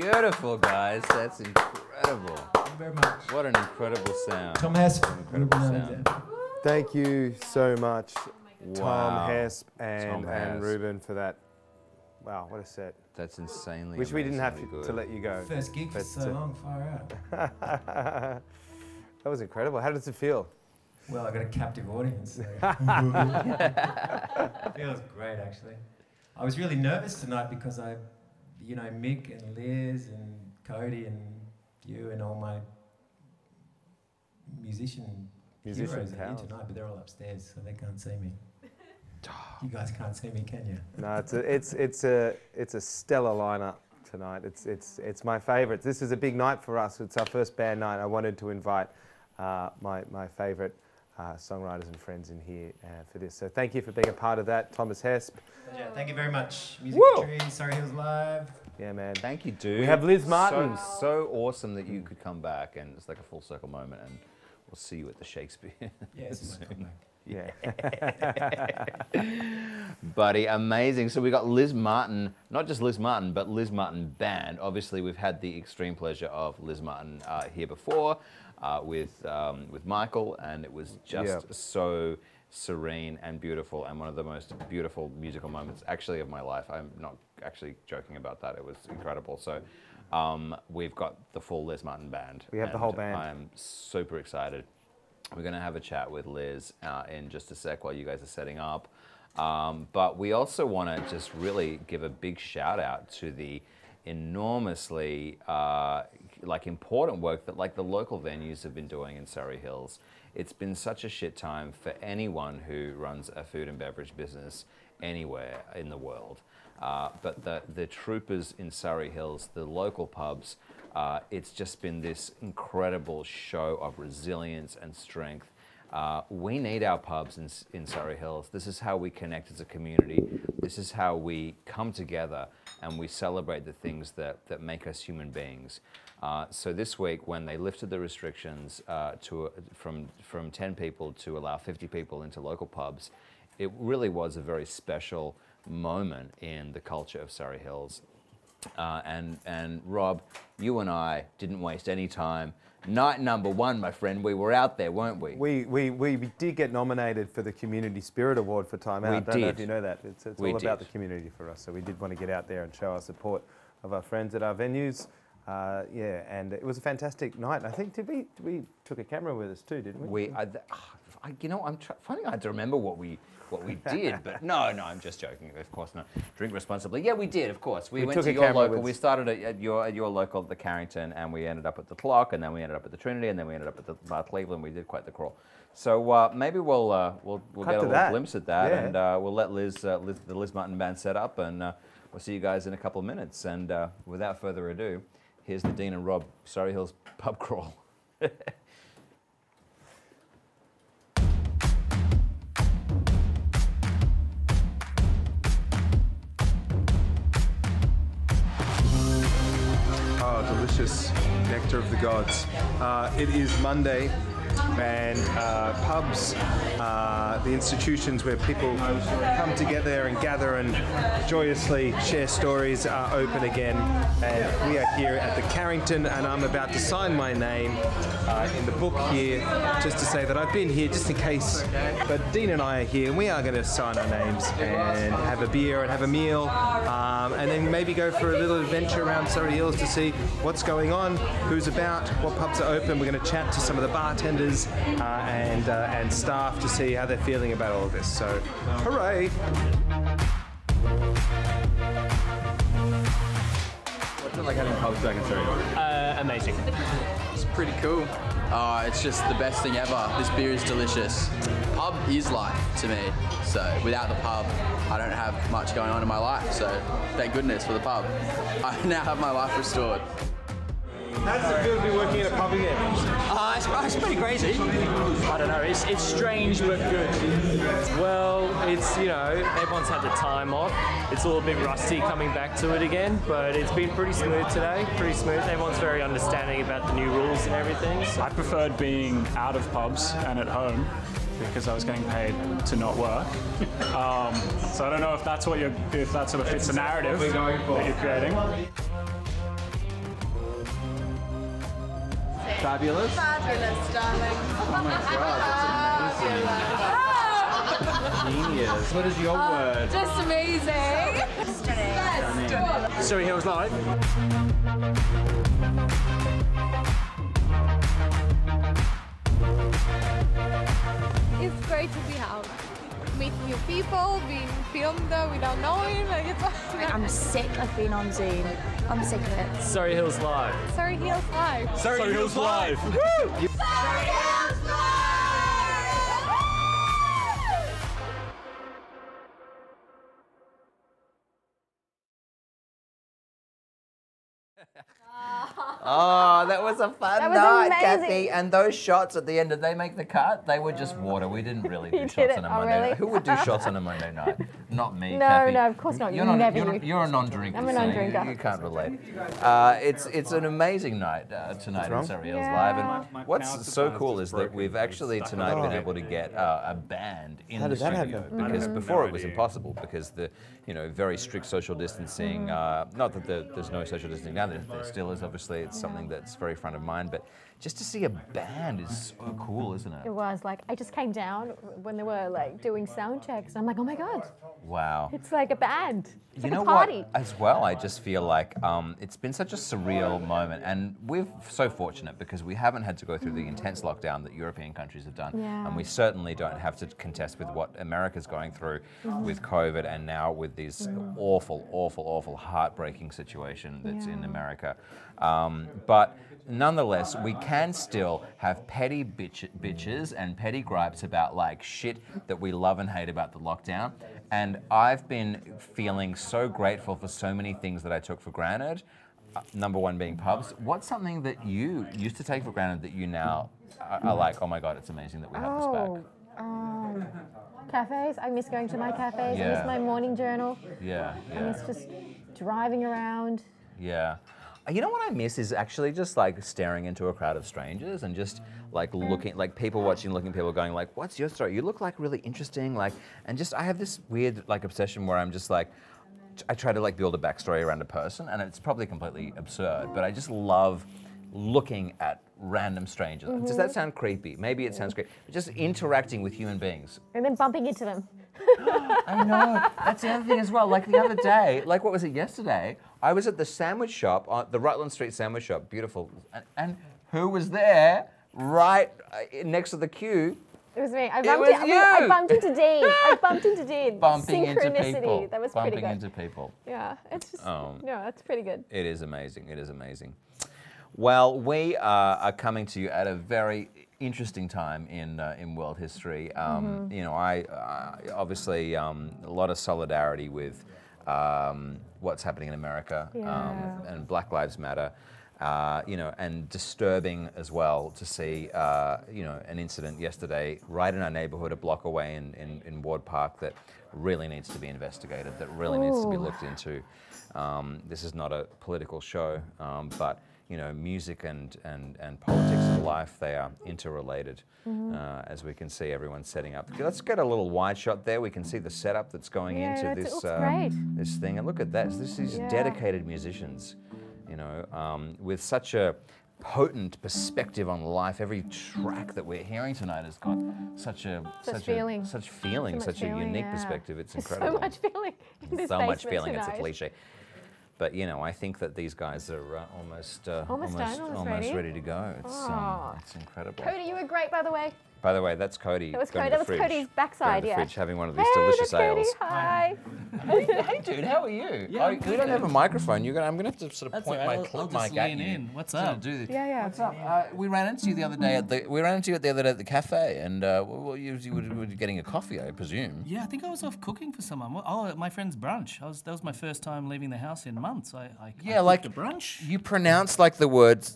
Beautiful, guys. That's incredible. Thank you very much. What an incredible sound. Tom Hespe. Incredible sound. Thank you so much, Wow. Tom Hespe and, Tom and Ruben, for that. Wow, what a set. That's insanely Which we didn't have to, to let you go. First gig for so uh, long, far out. that was incredible. How does it feel? Well, I got a captive audience. So. Feels great, actually. I was really nervous tonight because I, you know, Mick and Liz and Cody and you and all my musician Musician heroes are here tonight, but they're all upstairs, so they can't see me. You guys can't see me, can you? No, it's a, it's it's a it's a stellar lineup tonight. It's it's it's my favourite. This is a big night for us. It's our first band night. I wanted to invite uh, my my favourite uh, songwriters and friends in here uh, for this. So thank you for being a part of that, Thomas Hespe. Yeah, thank you very much. Music Woo! Tree, Surry Hills Live. Yeah, man. Thank you, dude. We have Liz Martin. So, so awesome that you could come back, and it's like a full circle moment, and we'll see you at the Shakespeare. Yes, you might come soon. Yeah. Buddy, amazing. So we got Liz Martin, not just Liz Martin, but Liz Martin Band. Obviously, we've had the extreme pleasure of Liz Martin uh, here before uh, with um, with Michael, and it was just Yeah. so serene and beautiful, and one of the most beautiful musical moments, actually, of my life. I'm not actually joking about that. It was incredible. So. Um, we've got the full Liz Martin band. We have the whole band. I'm super excited. We're going to have a chat with Liz uh, in just a sec while you guys are setting up. Um, but we also want to just really give a big shout out to the enormously uh, like important work that like the local venues have been doing in Surry Hills. It's been such a shit time for anyone who runs a food and beverage business anywhere in the world. Uh, but the, the troopers in Surry Hills, the local pubs, uh, it's just been this incredible show of resilience and strength. Uh, we need our pubs in, in Surry Hills. This is how we connect as a community. This is how we come together and we celebrate the things that, that make us human beings. Uh, so this week, when they lifted the restrictions uh, to, from, from 10 people to allow 50 people into local pubs, it really was a very special moment in the culture of Surry Hills. Uh, and, and Rob, you and I didn't waste any time. Night number one, my friend, we were out there, weren't we? We, we, we did get nominated for the Community Spirit Award for Time Out. We I don't know if you know that. It's, it's all about the community for us. So we did want to get out there and show our support of our friends at our venues. Uh, yeah, and it was a fantastic night. I think did we, we took a camera with us too, didn't we? We, I, ah, I, you know, I'm finding hard to remember what we what we did, but no, no, I'm just joking. Of course not. Drink responsibly. Yeah, we did. Of course, we, We went to your local. with- We started at, at your at your local, the Carrington, and we ended up at the Clock, and then we ended up at the Trinity, and then we ended up at the Bar Cleveland. We did quite the crawl. So uh, maybe we'll uh, we'll, we'll Cut get a little that. glimpse at that, Yeah. and uh, we'll let Liz, uh, Liz the Liz Martin band set up, and uh, we'll see you guys in a couple of minutes. And uh, without further ado, here's the Dean and Rob Surry Hills pub crawl. Delicious nectar of the gods. Uh, it is Monday, and uh, pubs, uh, the institutions where people come together and gather and joyously share stories, are open again. And we are here at the Carrington, and I'm about to sign my name uh, in the book here, just to say that I've been here just in case. But Dean and I are here, and we are going to sign our names and have a beer and have a meal, um, and then maybe go for a little adventure around Surry Hills to see what's going on, who's about, what pubs are open. We're going to chat to some of the bartenders and uh, and staff to see how they're feeling about all of this. So, hooray! What's it like having pubs back in Surry? Uh, amazing. It's pretty cool. Uh, it's just the best thing ever. This beer is delicious. Pub is life to me. So without the pub, I don't have much going on in my life. So thank goodness for the pub. I now have my life restored. How does it feel to be working at a pub again? Uh, it's, it's pretty crazy. I don't know. It's, it's strange but good. Well, it's, you know, everyone's had the time off. It's all a bit rusty coming back to it again, but it's been pretty smooth today. Pretty smooth. Everyone's very understanding about the new rules and everything. So. I preferred being out of pubs and at home because I was getting paid to not work. Um, so I don't know if that's what you're, if that sort of fits the narrative that you're creating. Fabulous. Fabulous, darling. Oh my god, that's amazing. Genius. What is your oh, word? Just amazing. Stunning. Surry Hills Live. It's great to be out, meet new people, being filmed without knowing. Like it's. I'm sick of being on Zoom. I'm sick of it. Surry Hills Live. Sorry, Hills Live. Surry Hills Live. Oh, that was a fun That was night, amazing. Kathy. And those shots at the end, did they make the cut? They were just water. We didn't really do shots did on it? a Oh, Monday really? night. Who would do shots on a Monday night? Not me, No, Kathy. no, of course not. You're You not. never you're, you. you're a non-drinker. I'm a non-drinker. You, can't relate. Uh, it's it's an amazing night uh, tonight in wrong? Surry Hills Yeah. Live. And my what's so cool is that we've actually tonight been able to get uh, a band in How the did that studio happen? because Mhm. before it was impossible because the you know very strict social distancing. Uh, not that the, there's no social distancing now. There, there still is. Obviously, it's something that's very front of mind. But just to see a band is so cool, isn't It it? was like I just came down when they were like doing sound checks. I'm like, oh my god, Wow. it's like a band. It's you like know a party. what? As well, I just feel like um, it's been such a surreal moment, and we're so fortunate because we haven't had to go through the intense lockdown that European countries have done, Yeah. and we certainly don't have to contest with what America's going through with COVID, and now with this awful, awful, awful, heartbreaking situation that's in America. Um, but nonetheless, we can still have petty bitch- bitches and petty gripes about like shit that we love and hate about the lockdown. And I've been feeling so grateful for so many things that I took for granted. Uh, number one being pubs. What's something that you used to take for granted that you now are, are like, oh my god, it's amazing that we have this back? Oh, um, cafes. I miss going to my cafes. I miss my morning journal. Yeah, I miss just driving around. Yeah. You know what I miss is actually just like staring into a crowd of strangers and just like looking, like people watching, looking at people going like, "What's your story? You look like really interesting." Like, and just I have this weird like obsession where I'm just like, I try to like build a backstory around a person, and it's probably completely absurd, but I just love looking at random strangers. Does that mm-hmm. sound creepy? Maybe it sounds creepy. But just interacting with human beings. And then bumping into them. I know. That's the other thing as well. Like the other day, like what was it yesterday? I was at the sandwich shop, on the Rutland Street sandwich shop, beautiful. And, and who was there right uh, next to the queue? It was me. I bumped, It was in- I bumped into Dean. I bumped into Dean. Bumping into Synchronicity. people. That was Bumping pretty good. into people. Yeah, it's just Um, no, that's pretty good. It is amazing. It is amazing. Well, we uh, are coming to you at a very interesting time in uh, in world history. Um, Mhm. You know, I uh, obviously um, a lot of solidarity with um, what's happening in America um, and Black Lives Matter. Uh, you know, and disturbing as well to see, uh, you know, an incident yesterday right in our neighborhood, a block away in, in, in Ward Park that really needs to be investigated, that really needs to be looked into. Um, this is not a political show, um, but you know, music and, and, and politics and life, they are interrelated. Mhm. Uh, as we can see, everyone's setting up. Let's get a little wide shot there. We can see the setup that's going Yeah, into it this uh, this thing. And look at that. This is Yeah. dedicated musicians, you know, um, with such a potent perspective on life. Every track that we're hearing tonight has got such a Such such feeling. a, such feeling, much such a unique yeah. perspective. It's incredible So much feeling so much feeling. It's a tonight. cliche. But you know, I think that these guys are uh, almost, uh, Almost done, almost ready? to go. It's, um, it's incredible. Cody, you were great, by the way. By the way, that's Cody. That was Cody. That was fridge, Cody's backside. yeah. fridge, having one of these hey, delicious that's Cody. Hi. hey, dude, how are you? Yeah, oh, we don't have a microphone. You're gonna, I'm going to have to sort of That's point all my right, I'll- clip I'll just mic at you. in. What's up? Do the, Yeah, yeah. What's up? Uh, we ran into you the other day at the. We ran into you the other day at the cafe, and uh, well, you, you were, were getting a coffee, I presume. Yeah, I think I was off cooking for someone. Oh, at my friend's brunch. I was that was my first time leaving the house in months. I, I Yeah, I like cooked a brunch. You pronounced like the word.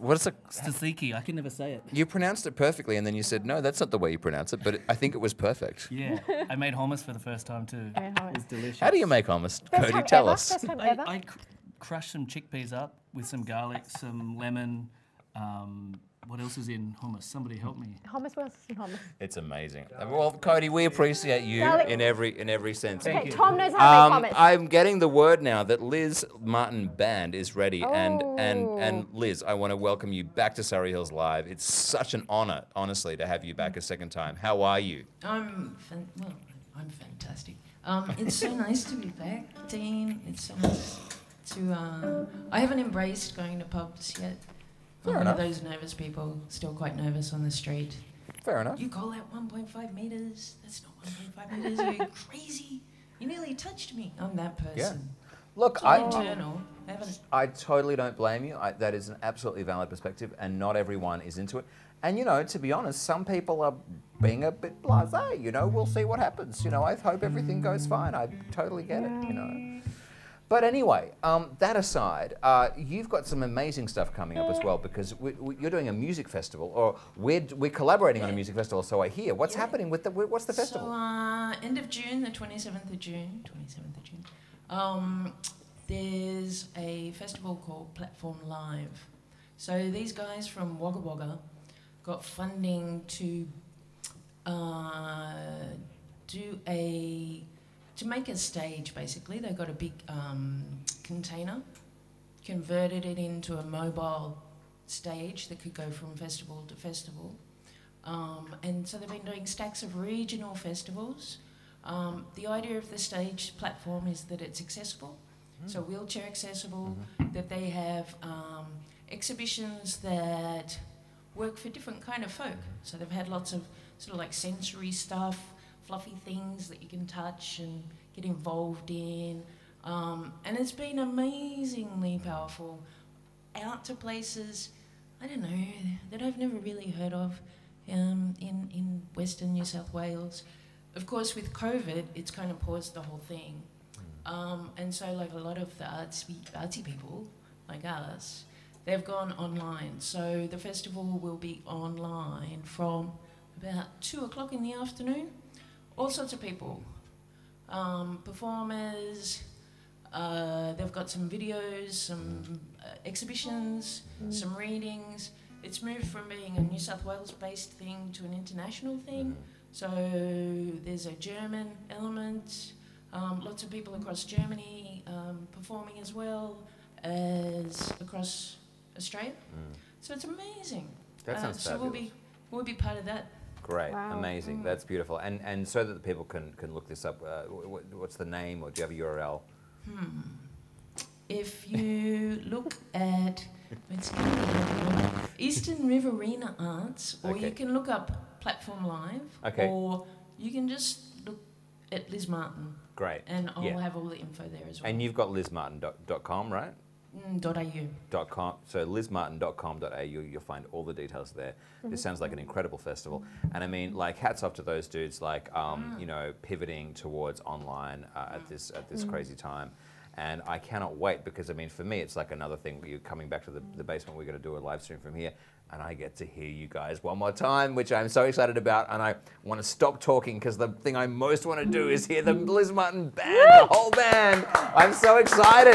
What is it? Tzatziki. I can never say it. You pronounced it perfectly, and then you said, "No, that's not the way you pronounce it." But I think it was perfect. Yeah, I made hummus for the first time too. It was delicious. How do you make hummus, First Cody? time Tell ever? us. First time I, ever? I cr- crushed some chickpeas up with some garlic, some lemon. Um, what else is in hummus? Somebody help me. Hummus, what else is in hummus? It's amazing. Uh, Well, Cody, we appreciate you Garlic- in every in every sense. Okay, Tom knows how to Um, make hummus. I'm getting the word now that Liz Martin Band is ready, and and Oh. and Liz, I want to welcome you back to Surry Hills Live. It's such an honour, honestly, to have you back a second time. How are you? I'm fan- well. I'm fantastic. Um, it's so nice to be back, Dean. It's so nice to. Uh, I haven't embraced going to pubs yet. I'm Fair one of those nervous people, still quite nervous on the street. Fair enough. You call that 1.5 meters? That's not 1.5 meters. Are you crazy? You nearly touched me. I'm that person. Yeah. Look, I internal. I I totally don't blame you. I, that is an absolutely valid perspective, and not everyone is into it. And you know, to be honest, some people are being a bit blasé. You know, we'll see what happens. You know, I hope everything goes fine. I totally get it. You know. But anyway, um, that aside, uh, you've got some amazing stuff coming up as well because we, we, you're doing a music festival, or we're, we're collaborating on a music festival. So I hear. What's happening with the? What's the festival? So, uh, end of June, the 27th of June, 27th of June, um, there's a festival called Platform Live. So these guys from Wagga Wagga got funding to uh, do a to make a stage. Basically, they got a big um, container, converted it into a mobile stage that could go from festival to festival. Um, and so they've been doing stacks of regional festivals. Um, the idea of the stage platform is that it's accessible, so wheelchair accessible, that they have um, exhibitions that work for different kind of folk. So they've had lots of sort of like sensory stuff, fluffy things that you can touch and get involved in. Um, and it's been amazingly powerful. Out to places, I don't know, that I've never really heard of um, in, in Western New South Wales. Of course, with COVID, it's kind of paused the whole thing. Um, and so, like a lot of the artsy, artsy people, like us, they've gone online. So the festival will be online from about two o'clock in the afternoon. All sorts of people, um, performers. Uh, they've got some videos, some uh, exhibitions, some readings. It's moved from being a New South Wales-based thing to an international thing. So there's a German element. Um, lots of people across Germany um, performing as well as across Australia. So it's amazing. That sounds so we'll be we'll be part of that. Great, Wow. amazing. Mm. That's beautiful. And and so that the people can can look this up. Uh, wh- wh- what's the name, or do you have a URL? Hmm. If you look at Eastern Riverina Arts, or you can look up Platform Live, Okay. or you can just look at Liz Martin. Great. And I'll Yeah. have all the info there as well. And you've got lizmartin.com, right? Dot com. So lizmartin.com.au, you'll find all the details there. This Mhm. sounds like an incredible festival. And I mean, like, hats off to those dudes, like, um, you know, pivoting towards online uh, at this at this Mm. crazy time. And I cannot wait because, I mean, for me, it's like another thing. You're coming back to the, the basement. We're going to do a live stream from here. And I get to hear you guys one more time, which I'm so excited about. And I want to stop talking because the thing I most want to do is hear the Liz Martin band, the whole band. I'm so excited.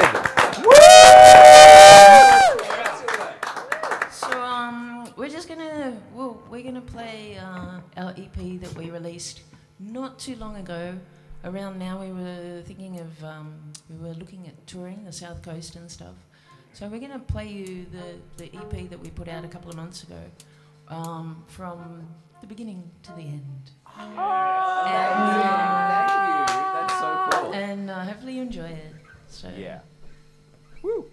So um, we're just gonna well, we're gonna play uh, our EP that we released not too long ago. Around now, we were thinking of um, we were looking at touring the south coast and stuff. So we're gonna play you the the EP that we put out a couple of months ago, um, from the beginning to the end. Oh, Thank you. That's so cool. And uh, hopefully you enjoy it. So Yeah. Where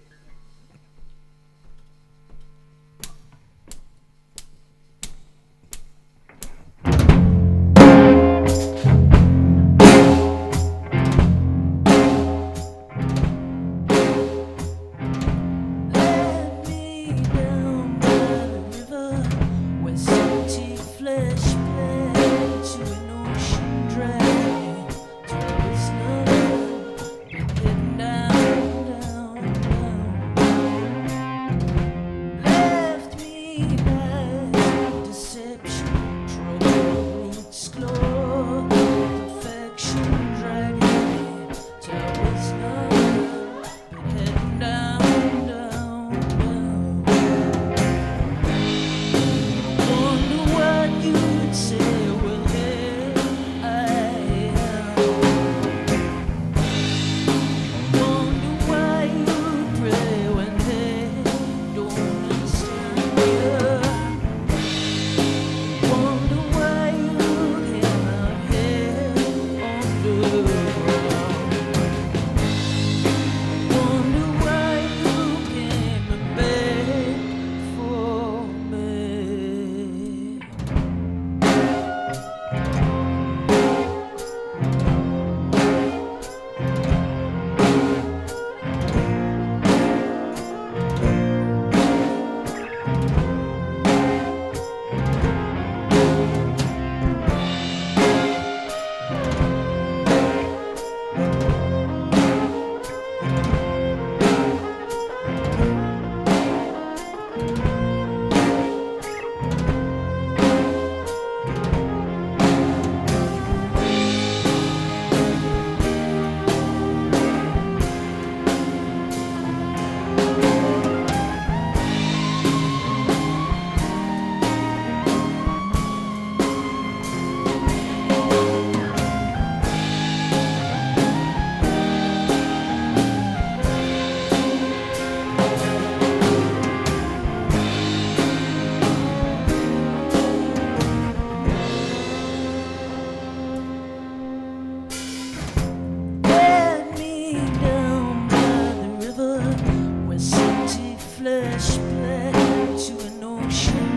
option.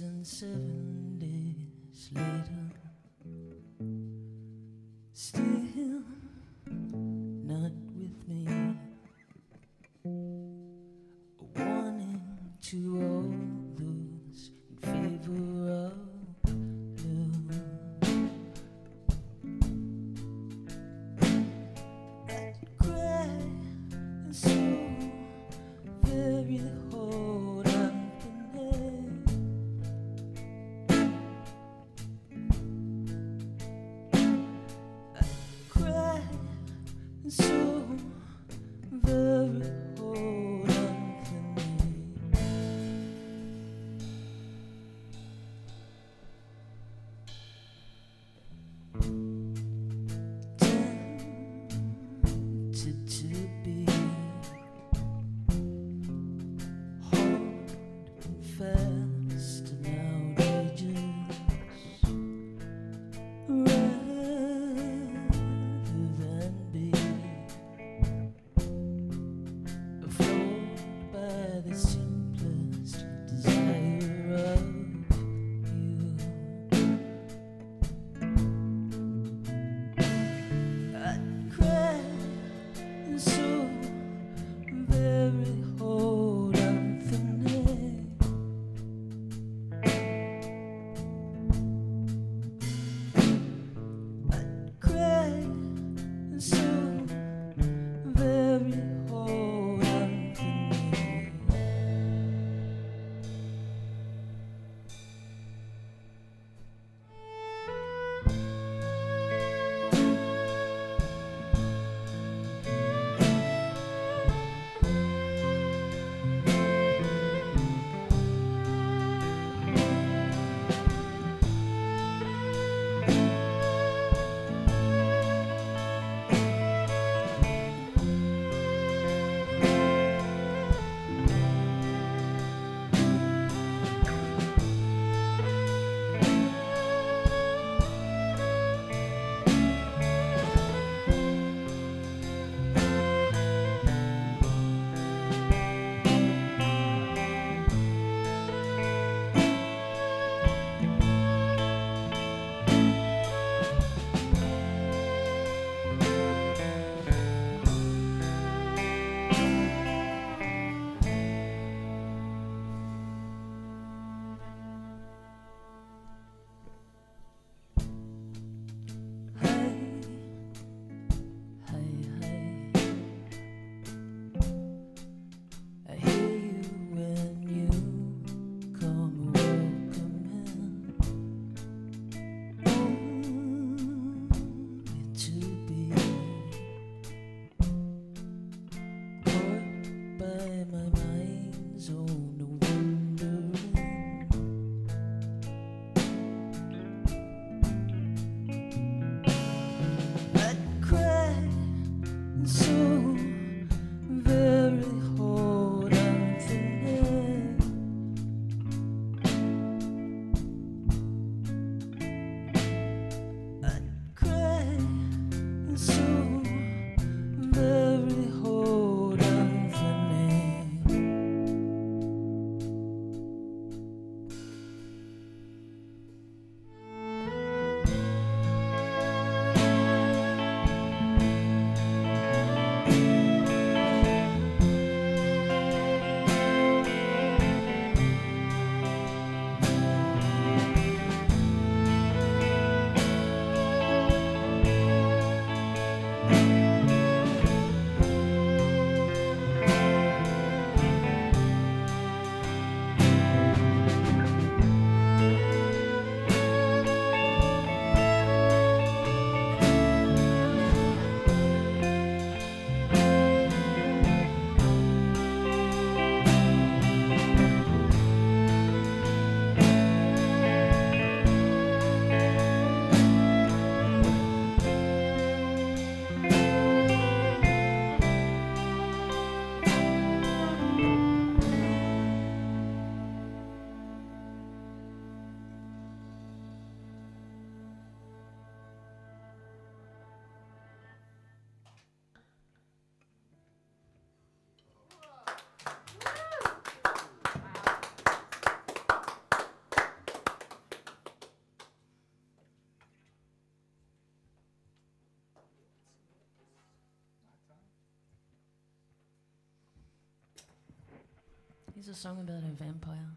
and seven days later, still not with me. A warning to earth He's it's a song about a vampire.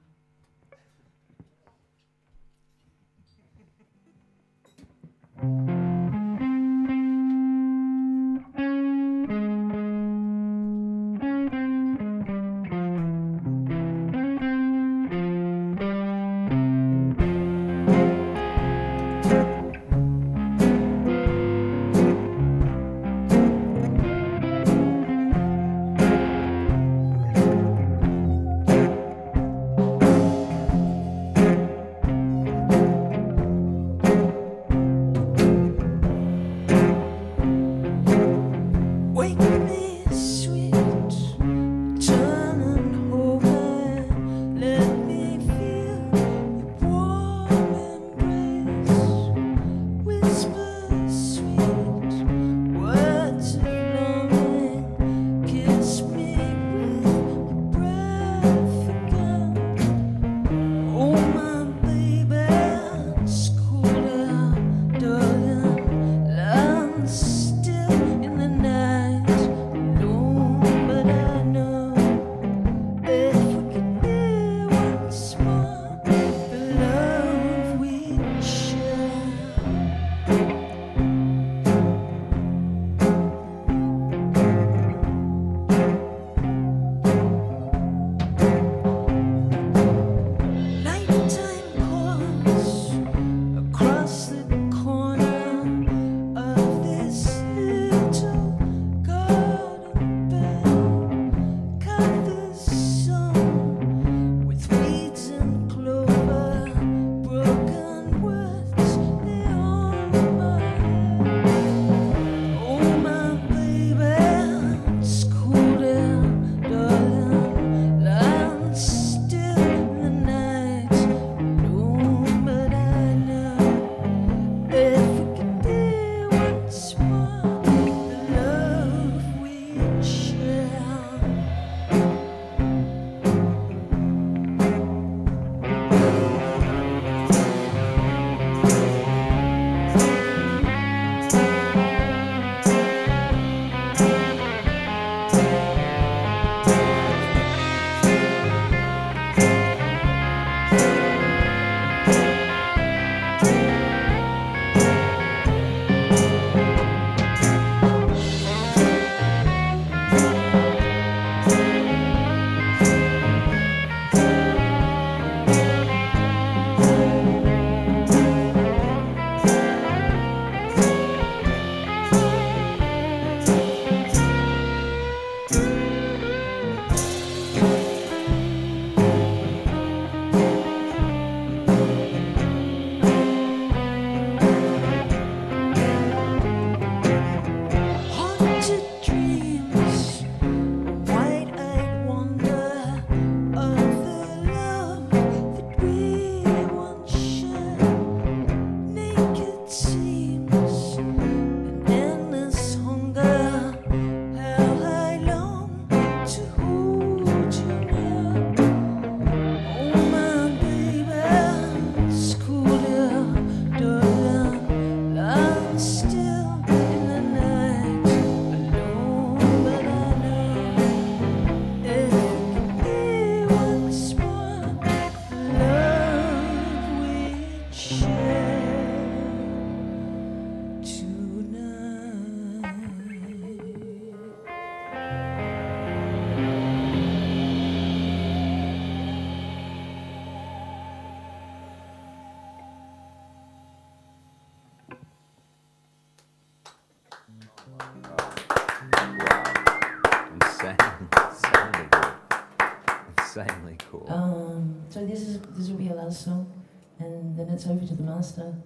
person.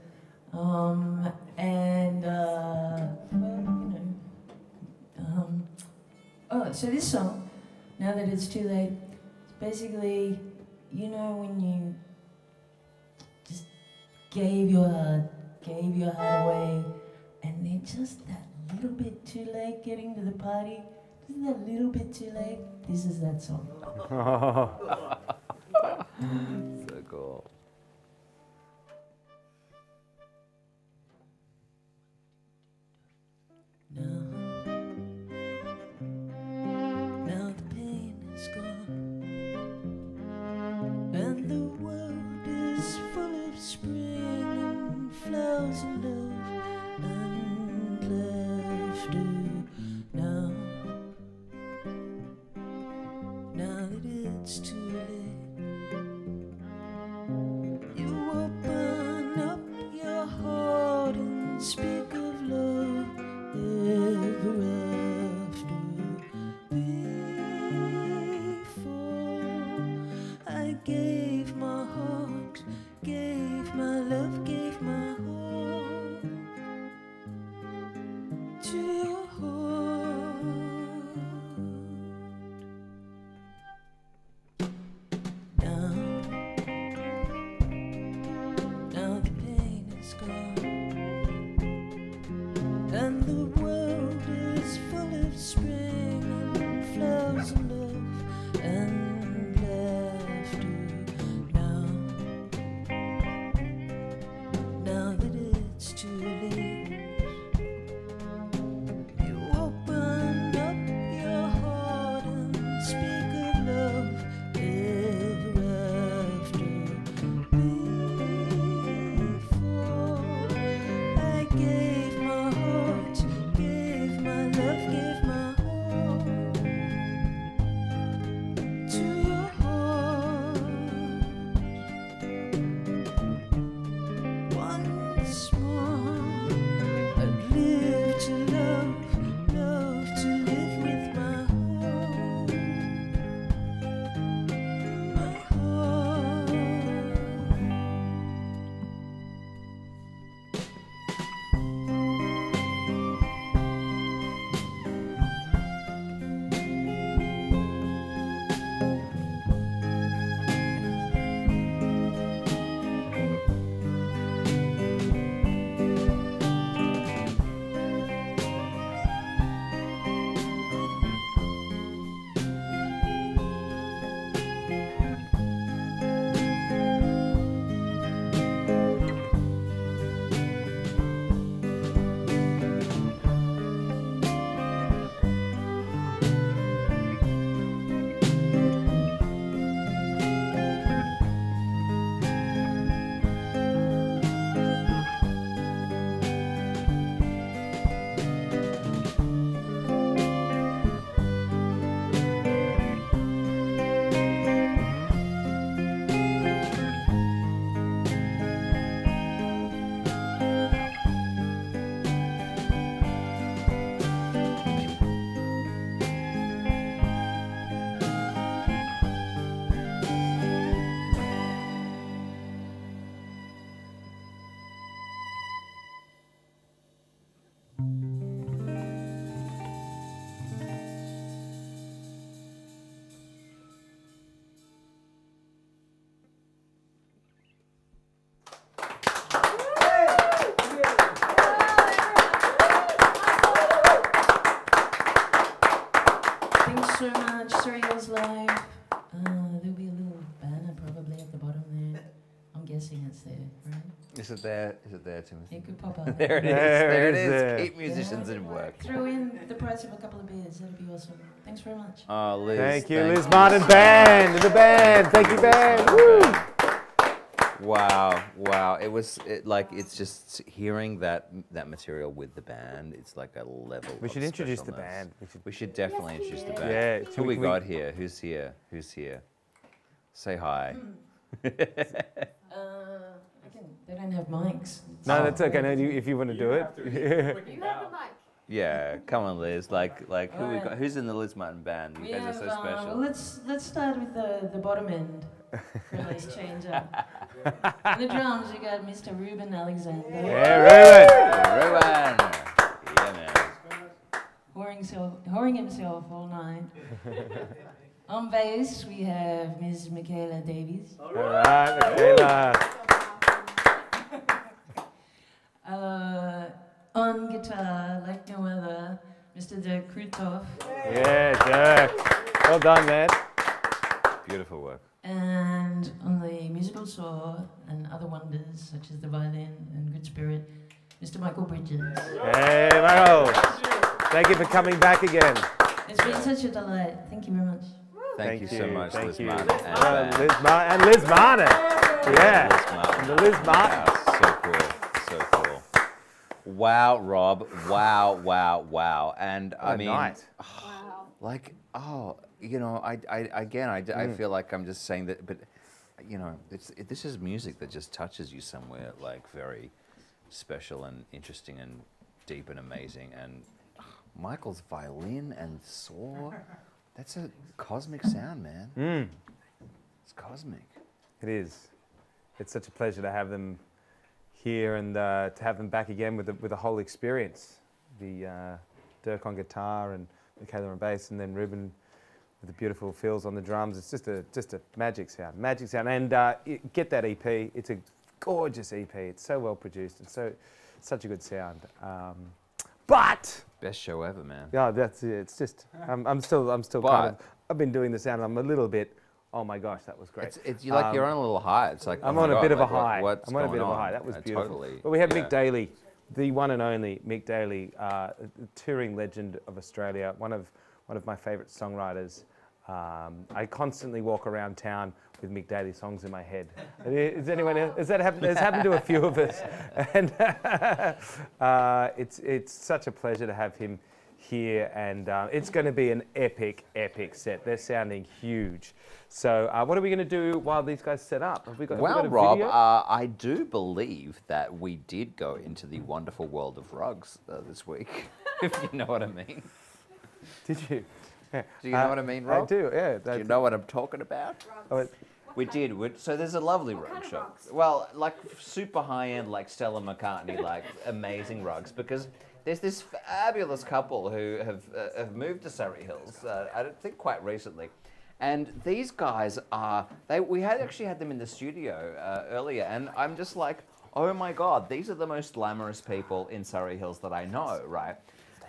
Um, and, uh, well, you know, um, oh, so this song, now that it's too late, it's basically, you know, when you just gave your heart, gave your heart away, and then just that little bit too late getting to the party, is that little bit too late? This is that song. so cool. to. Much, Surry Hills Live. Uh, there'll be a little banner probably at the bottom there. I'm guessing it's there, right? Is it there? Is it there, Timothy? It could pop up. there it is. There There it it is is. there. Keep musicians in work. Throw in the price of a couple of beers. That'd be awesome. Thanks very much. Oh, Liz. Thank you, thank Liz Martin Band, the band. Thank you, band. Woo. Wow, wow! It was it, like it's just hearing that that material with the band. It's like a level. We of should introduce the band. We should- We should definitely introduce the band. Yeah, Who we we- can we- got here? Who's here? Who's here? Say hi. Uh, I can, they don't have mics. No, that's okay. No, you, if you want to do it. yeah, come on, Liz. Like like who we got? Who's in the Liz Martin band? You We guys have, are so uh, special. well, let's let's start with the, the bottom end. For a nice change up. On the drums, we got Mr. Ruben Alexander. Yeah, Ruben. Ruben! Yeah, man. Whoring, himself, whoring himself all night. On bass, we have Ms. Michaela Davies. All right, Michaela. Uh, on guitar, like no other, Mr. Dirk Krutoff. Yeah, Dirk. Well done, man. Beautiful work. And on the musical saw and other wonders, such as the violin and good spirit, Mr. Michael Bridges. Hey, Michael. Thank you for coming back again. It's been such a delight. Thank you very much. Thank, you so much, thank Liz you. Martin. And, Uh, Liz Mar- and Liz Martin. Yeah. Liz Martin. The Liz Martin. Wow, so cool. So cool. Wow, Rob. Wow, wow, wow. And I What a mean, night. like, oh, you know, I, I again, I, I Mm. feel like I'm just saying that, but you know, it's, it, this is music that just touches you somewhere like very special and interesting and deep and amazing. And Michael's violin and saw, that's a cosmic sound, man. Mm. It's cosmic. It is. It's such a pleasure to have them here and uh, to have them back again with the, with the whole experience. The uh, Dirk on guitar and Michaela on bass, and then Ruben with the beautiful fills on the drums. It's just a just a magic sound, magic sound. And uh, get that EP. It's a gorgeous EP. It's so well produced and so such a good sound. Um, but Best show ever, man. yeah, that's it. It's just I'm, I'm still I'm still kind of I've been doing the sound. I'm a little bit. Oh my gosh, that was great. It's, it's you like you're on a little high. It's like I'm oh on a God, bit of a like, what- high. what's I'm on a bit of a on? high. That was Uh, beautiful. Totally. But we have yeah. Mick Daley, the one and only Mick Daley, uh, touring legend of Australia. One of one of my favourite songwriters. Um, I constantly walk around town with Mick Daley songs in my head. Is anyone else? Has that happened? It's happened to a few of us, and uh, it's it's such a pleasure to have him here, and uh, it's going to be an epic, epic set. They're sounding huge. So, uh, what are we going to do while these guys set up? Have we got, have we Well, got Rob, uh, I do believe that we did go into the wonderful world of rugs uh, this week, if you know what I mean. Did you? Yeah. Do you know Uh, what I mean, Rob? I do, yeah. Do you know what I'm talking about? Oh, We did. we so there's a lovely rug shop. Well, like super high end, like Stella McCartney, like amazing rugs. Because there's this fabulous couple who have uh, have moved to Surry Hills. Uh, I don't think quite recently. And these guys are they. We had actually had them in the studio uh, earlier, and I'm just like, oh my god, these are the most glamorous people in Surry Hills that I know, right?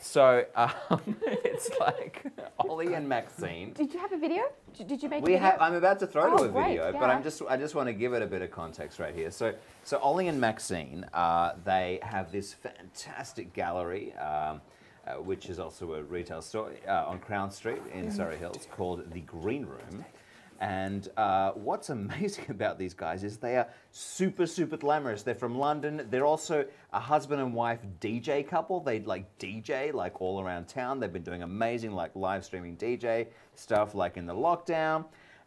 So um, it's like Ollie and Maxine. Did you have a video? Did, you make a We video? have. I'm about to throw Oh, to a great, video, but. I'm just. I just want to give it a bit of context right here. So, so Ollie and Maxine, uh, they have this fantastic gallery, um, uh, which is also a retail store uh, on Crown Street in Mhm. Surry Hills, called the Green Room. And uh, what's amazing about these guys is they are super, super glamorous. They're from London. They're also a husband and wife DJ couple. They like DJ like all around town. They've been doing amazing like live streaming DJ stuff like in the lockdown.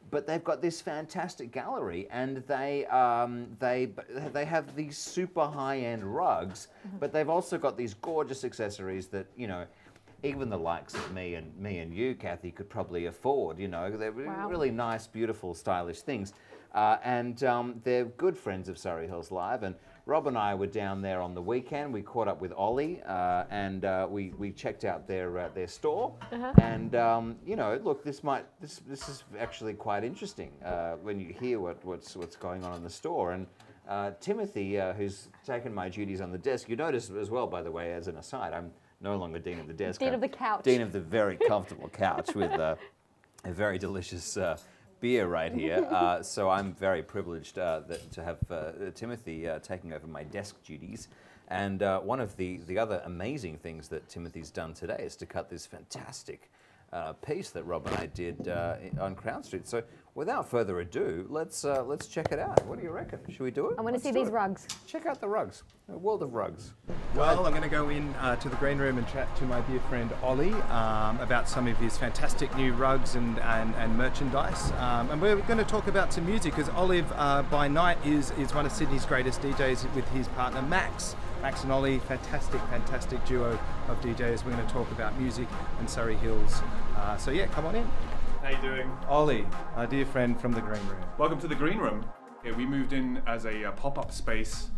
But they've got this fantastic gallery, and they um, they they have these super high end rugs. But they've also got these gorgeous accessories that you know even the likes of me and me and you, Kathy, could probably afford. You know, they're Wow. really nice, beautiful, stylish things. Uh, and um, they're good friends of Surry Hills Live. And Rob and I were down there on the weekend. We caught up with Ollie uh, and uh, we, we checked out their uh, their store. Uh-huh. And um, you know, look, this might this this is actually quite interesting uh, when you hear what, what's what's going on in the store. And uh, Timothy, uh, who's taken my duties on the desk, you notice as well, by the way, as an aside, I'm no longer dean of the desk. Dean of the couch. Dean of the very comfortable couch with uh, a very delicious uh, beer right here. Uh, so I'm very privileged uh, that, to have uh, Timothy uh, taking over my desk duties. And uh, one of the, the other amazing things that Timothy's done today is to cut this fantastic uh, piece that Rob and I did uh, on Crown Street. So without further ado, let's uh, let's check it out. What do you reckon? Should we do it? I want to see these it. rugs. Check out the rugs. A world of rugs. Well, I'm going to go in uh, to the green room and chat to my dear friend Ollie um, about some of his fantastic new rugs and, and, and merchandise. Um, and we're going to talk about some music because Ollie, uh, by night, is, is one of Sydney's greatest DJs with his partner Max. Max and Ollie, fantastic, fantastic duo of DJs. We're going to talk about music and Surry Hills. Uh, so, yeah, come on in. How you doing? Ollie, our dear friend from the green room. Welcome to the Green Room. Yeah, we moved in as a uh, pop-up space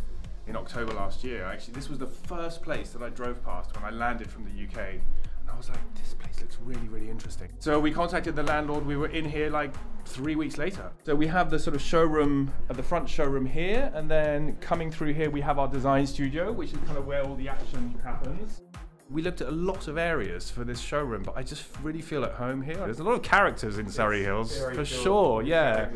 in October last year. Actually, this was the first place that I drove past when I landed from the UK. And I was like, this place looks really, really interesting. So we contacted the landlord. We were in here like three weeks later. So we have the sort of showroom, uh, the front showroom here, and then coming through here, we have our design studio, which is kind of where all the action happens. We looked at a lot of areas for this showroom, but I just really feel at home here. There's a lot of characters in Surry Hills, for cool. sure, yeah.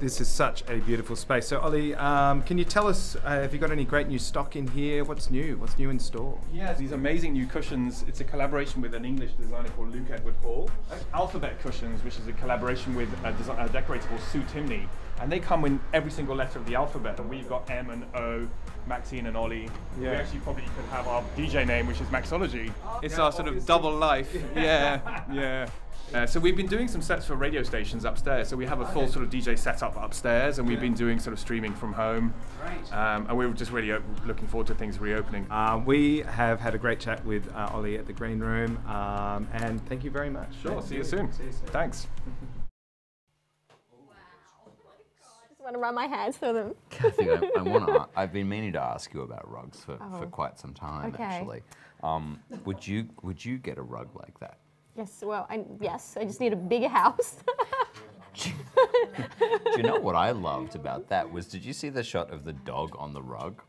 This is such a beautiful space. So, Ollie, um, can you tell us, uh, have you got any great new stock in here? What's new? What's new in store? Yeah, these amazing new cushions. It's a collaboration with an English designer called Luke Edward Hall. Alphabet cushions, which is a collaboration with a, a decorator called Sue Timney. And they come in every single letter of the alphabet. And we've got M and O, Maxine and Ollie. Yeah. We actually probably could have our DJ name, which is Maxology. It's our sort of double life. yeah, yeah. Uh, so we've been doing some sets for radio stations upstairs. So we have a full sort of DJ setup upstairs, and we've been doing sort of streaming from home. Um, and we were just really o- looking forward to things reopening. Um, we have had a great chat with uh, Ollie at the Green Room, um, and thank you very much. Sure, see you soon. See you soon. Thanks. just want to run my hands through them. Kathy, I, I want to. I've been meaning to ask you about rugs for, for Oh. quite some time, Okay. actually. Um, would you Would you get a rug like that? Yes, well, I, yes, I just need a bigger house. Do you know what I loved about that was? Did you see the shot of the dog on the rug?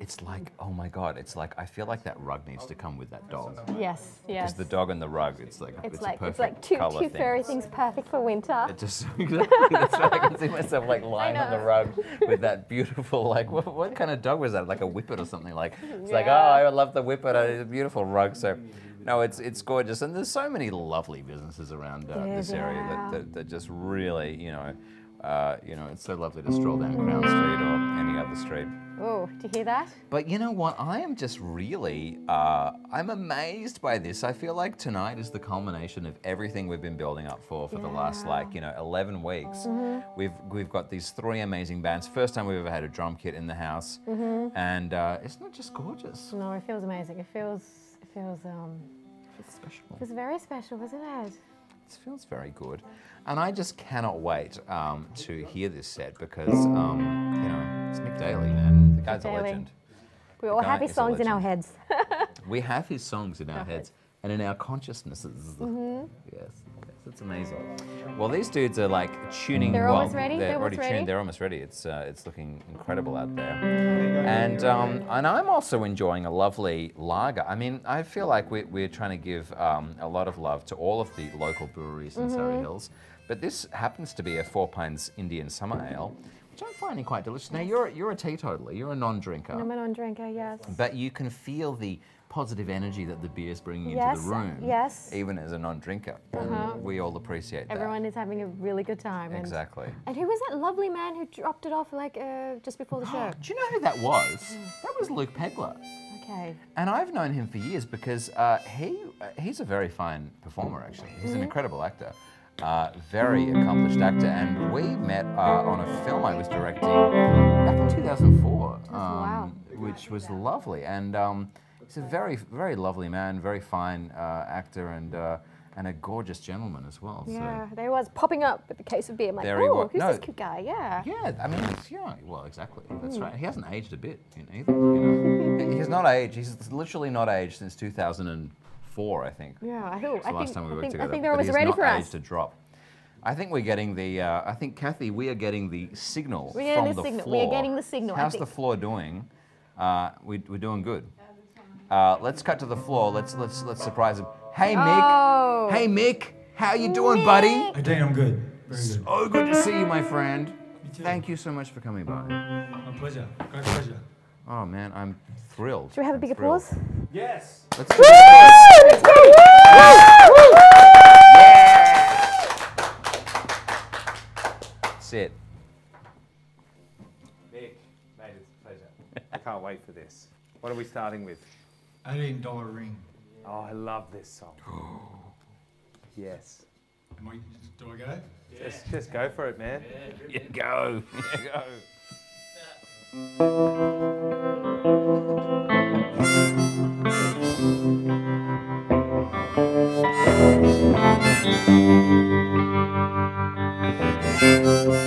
It's like, oh my god! It's like I feel like that rug needs to come with that dog. yes, Because yes. the dog and the rug, it's like it's, it's, like a perfect it's like two two thing. furry things perfect for winter. It just exactly. That's right. I can see myself like lying on the rug with that beautiful like what, what kind of dog was that? Like a whippet or something? Like it's like oh I love the whippet. It's a beautiful rug. So no, it's it's gorgeous, and there's so many lovely businesses around uh, It this is, area that, that, that just really you know. Uh, you know, it's so lovely to stroll down Crown Street or any other street. Oh, do you hear that? But you know what? I am just really, uh, I'm amazed by this. I feel like tonight is the culmination of everything we've been building up for for the last like you know 11 weeks. Mhm. We've we've got these three amazing bands. First time we've ever had a drum kit in the house, Mhm. and uh, it's not just gorgeous. No, it feels amazing. It feels it feels um It's special. it feels very special, isn't it? It feels very good, and I just cannot wait um, to hear this set because um, you know it's Mick Daley, man. The guy's a legend. We all have his songs in our heads. We have his songs in our heads and in our consciousnesses. Mhm. Yes, yes, it's amazing. Well, these dudes are like tuning. They're well, almost ready? They're, They're already ready? tuned. They're almost ready. It's uh, it's looking incredible out there. And um, and I'm also enjoying a lovely lager. I mean, I feel like we're, we're trying to give um, a lot of love to all of the local breweries in Surry Mhm. Hills, but this happens to be a Four Pines Indian Summer Ale, which I'm finding quite delicious. Now you're you're a teetotaler. You're a non-drinker. I'm a non-drinker, yes. But you can feel the positive energy that the beer is bringing Yes, into the room, yes. even as a non-drinker. Uh-huh. We all appreciate that. Everyone is having a really good time. Exactly. And who was that lovely man who dropped it off like uh, just before the show? Do you know who that was? That was Luke Pegler. Okay. And I've known him for years because uh, he uh, he's a very fine performer, actually. He's an Mhm. incredible actor, uh, very accomplished actor. And we met uh, on a film I was directing back in 2004, um, which was lovely. And um, he's a very, very lovely man, very fine uh, actor, and uh, and a gorgeous gentleman as well. Yeah, So. there he was popping up with the case of beer. I'm like, There he oh, who's no. this cute guy? Yeah. Yeah, I mean, yeah, well, exactly. That's Mm. right. He hasn't aged a bit either. You know? he's not aged. He's literally not aged since 2004, I think. Yeah, I think- It's the I last think- time we I worked think- I think they're he's ready for us. aged a drop. I think we're getting the. Uh, I think Kathy, we are getting the signal We're getting from the the signal. floor. We are getting the signal, I How's the floor doing? Uh, we, we're doing good. Uh, let's cut to the floor. Let's let's let's surprise him. Hey Mick. Oh. Hey Mick. How you doing, buddy? Hey, Dean, I'm good. Very good. So good to see you, my friend. Thank you so much for coming by. My pleasure. Great pleasure. Oh man, I'm thrilled. Should we have a I'm big applause? Yes. Let's do it. Let's go! Sit. Nick, mate, it's a pleasure. I can't wait for this. What are we starting with? $18 ring. Oh, I love this song. Oh. yes. Am I, do I go? Just, just go for it, man. Yeah, go. Yeah, go.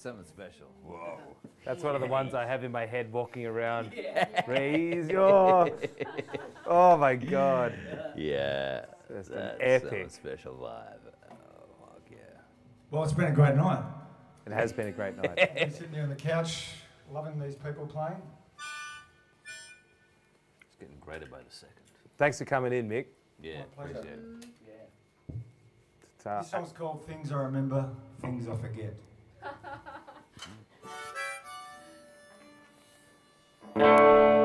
Something special. Whoa. That's one of the ones I have in my head walking around. Raise your. Oh my God. Yeah. That's an That's epic. a special vibe. Oh, fuck yeah. Well, it's been a great night. It has been a great night. I'm sitting here on the couch, loving these people playing. It's getting greater by the second. Thanks for coming in, Mick. Yeah, My pleasure. appreciate it. It's, uh, This song's called Things I Remember, Things I Forget. Take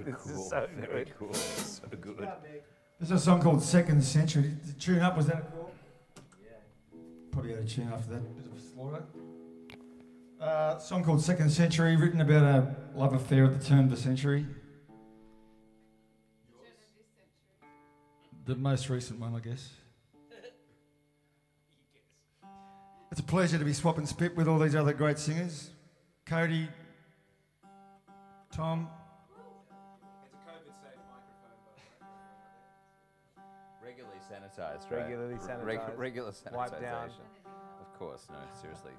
is so good. Is so Very good. cool. So good. This is a song called Second Century. The tune up, was that a call? Yeah. Probably had a tune after that, bit of slaughter. Uh, song called Second Century, written about a love affair at the turn of the century. The most recent one, I guess. It's a pleasure to be swapping spit with all these other great singers. Cody, Tom, sanitized, right? Regularly Reg- sanitized, regular wiped down. Of course, no, seriously.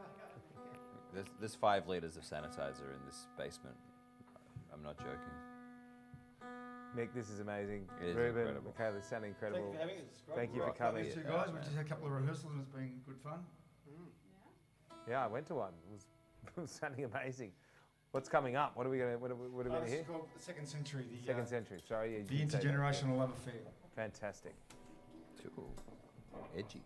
There's, there's five liters of sanitizer in this basement. I'm not joking. Mick, this is amazing. It is Ruben, incredible. Michaela, sounding incredible. Thank you for having us. Thank you for Right, coming. These two guys, we just had a couple of rehearsals and it's been good fun. Yeah, I went to one. It was, it was sounding amazing. What's coming up? What are we gonna What are we, what are we Uh, gonna hear? called the Second Century. The, Second uh, century. Sorry, The did say that. intergenerational love affair. Fantastic. Cool. Edgy.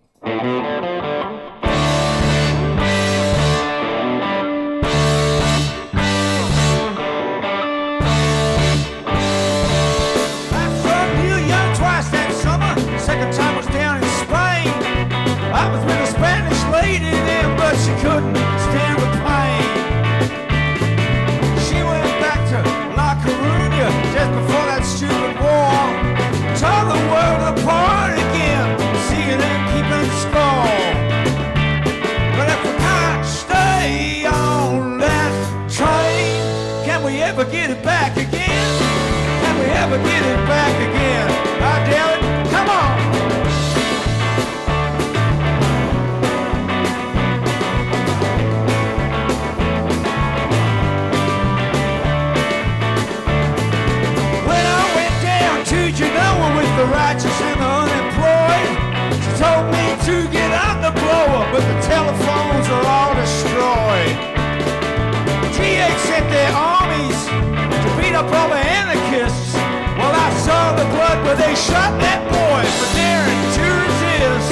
All the anarchists. Well, I saw the blood where they shot that boy for daring to resist.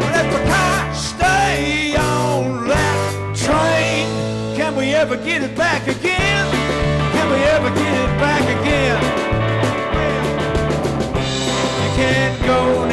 But if we stay on that train, can we ever get it back again? Can we ever get it back again? You can't go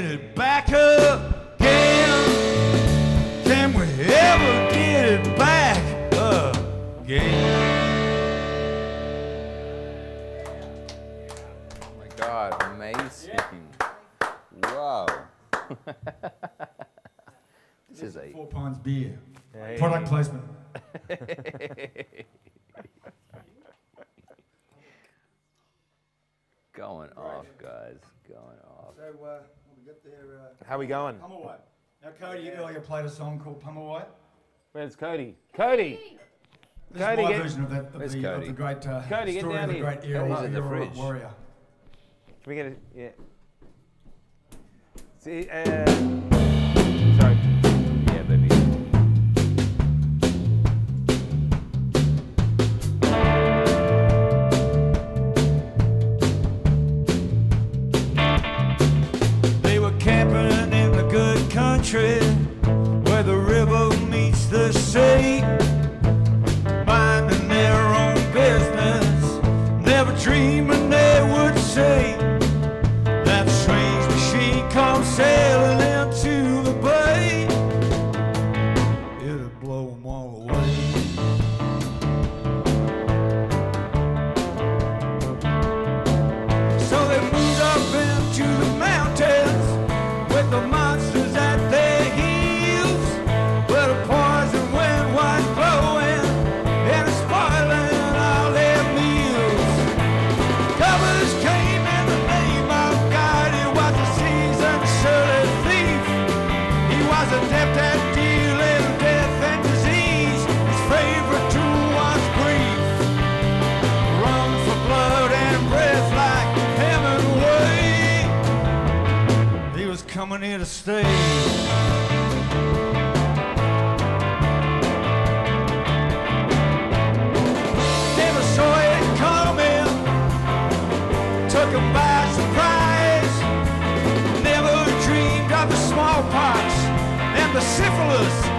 get it back up again? Can we ever get it back up again? Oh my God, amazing. Wow. this is a Four Pines beer. Hey. Product placement. going off, guys. Going off. So, uh how we going? Pummelweight. Now, Cody, you earlier played a song called Pummelweight. Where's Cody? Cody! This Cody, is my get, version of, that, of, the, Cody? of the great uh, Cody, get down of the here. great era Cody's the warrior. Can we get it? Yeah. See, uh, sorry. here to stay. Never saw it coming, took by surprise. Never dreamed of the smallpox and the syphilis.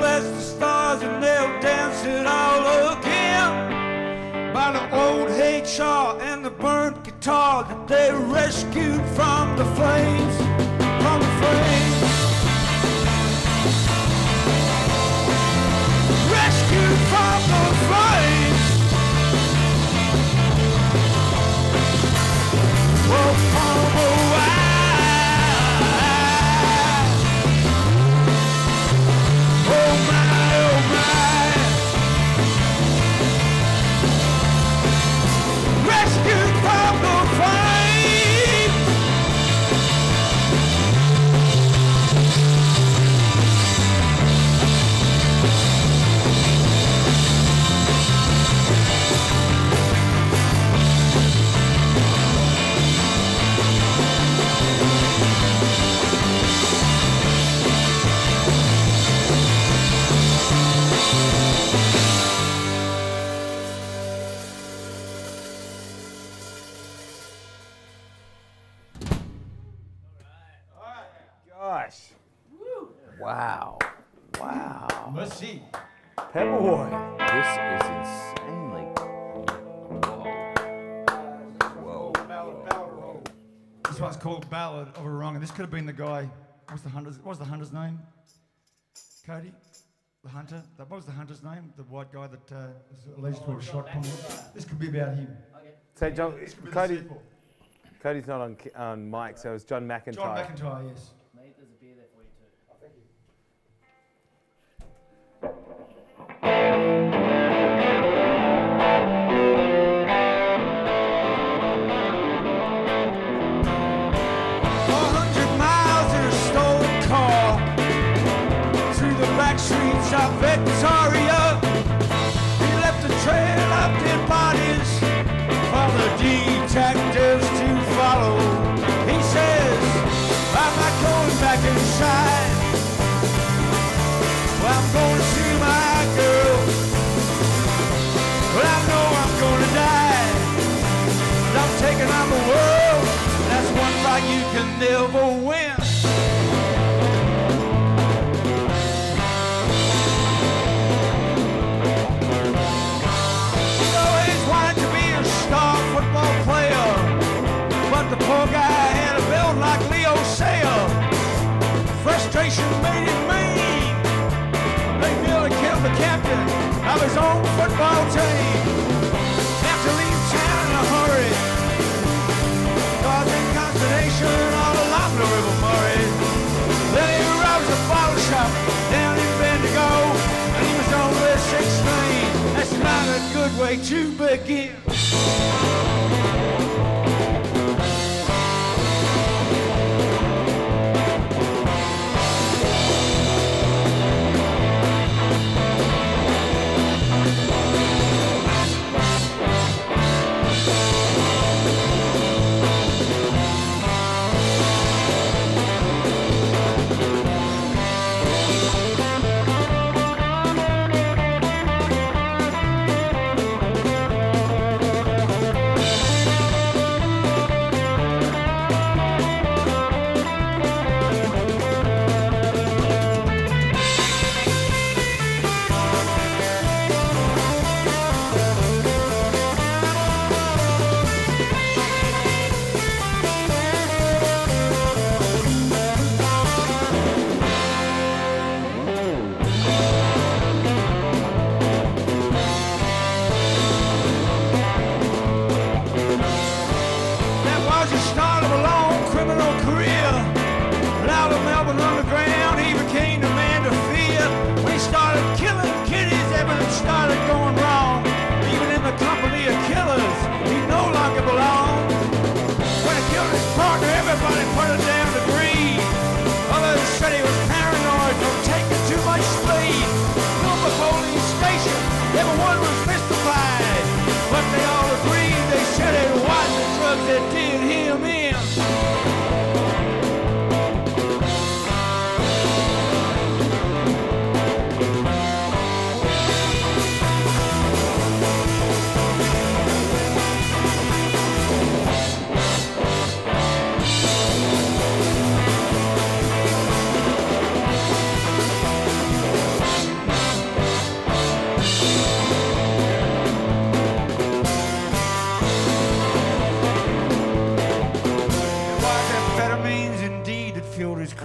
Bless the stars and they'll dance it all again. By the old HR and the burnt guitar that they rescued from the flames. Of a Wrong, and this could have been the guy. What's the hunter's? What was the hunter's name? Cody, the hunter. That what was the hunter's name? The white guy that uh, was alleged to have shot. This could be about him. So John, This could be the Cody. Cody's not on on mic, so it's John McIntyre. John McIntyre, yes. His own football team. Had to leave town in a hurry causing consternation all along the River Murray. Then he robs a bottle shop down in Bendigo, and he was only 16. That's not a good way to begin.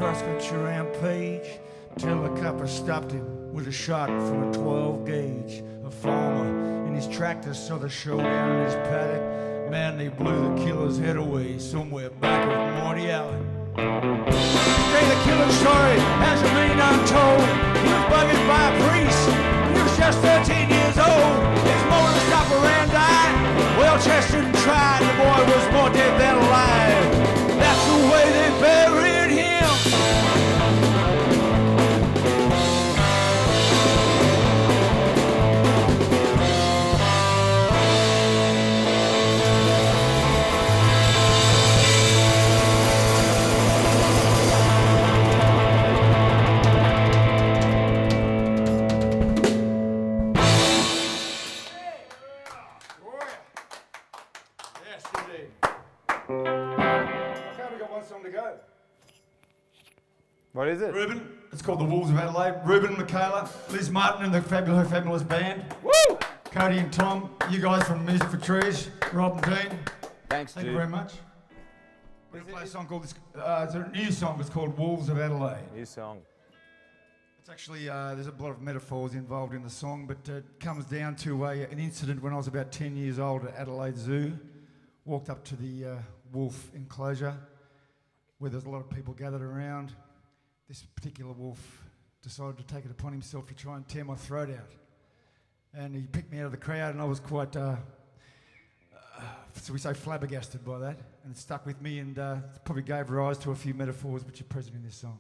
Killed his cross-country rampage till the copper stopped him with a shot from a 12 gauge. A farmer in his tractor saw the showdown in his paddock. Man, they blew the killer's head away somewhere Trees, Rob and Dean. Thanks, Thank dude. you very much. We're going to play a song called, this, uh, it's a new song, it's called Wolves of Adelaide. New song. It's actually, uh, there's a lot of metaphors involved in the song, but uh, it comes down to a, an incident when I was about 10 years old at Adelaide Zoo. Walked up to the uh, wolf enclosure where there's a lot of people gathered around. This particular wolf decided to take it upon himself to try and tear my throat out. And he picked me out of the crowd, and I was quite, uh, uh, so we say, flabbergasted by that. And it stuck with me and uh, probably gave rise to a few metaphors which are present in this song.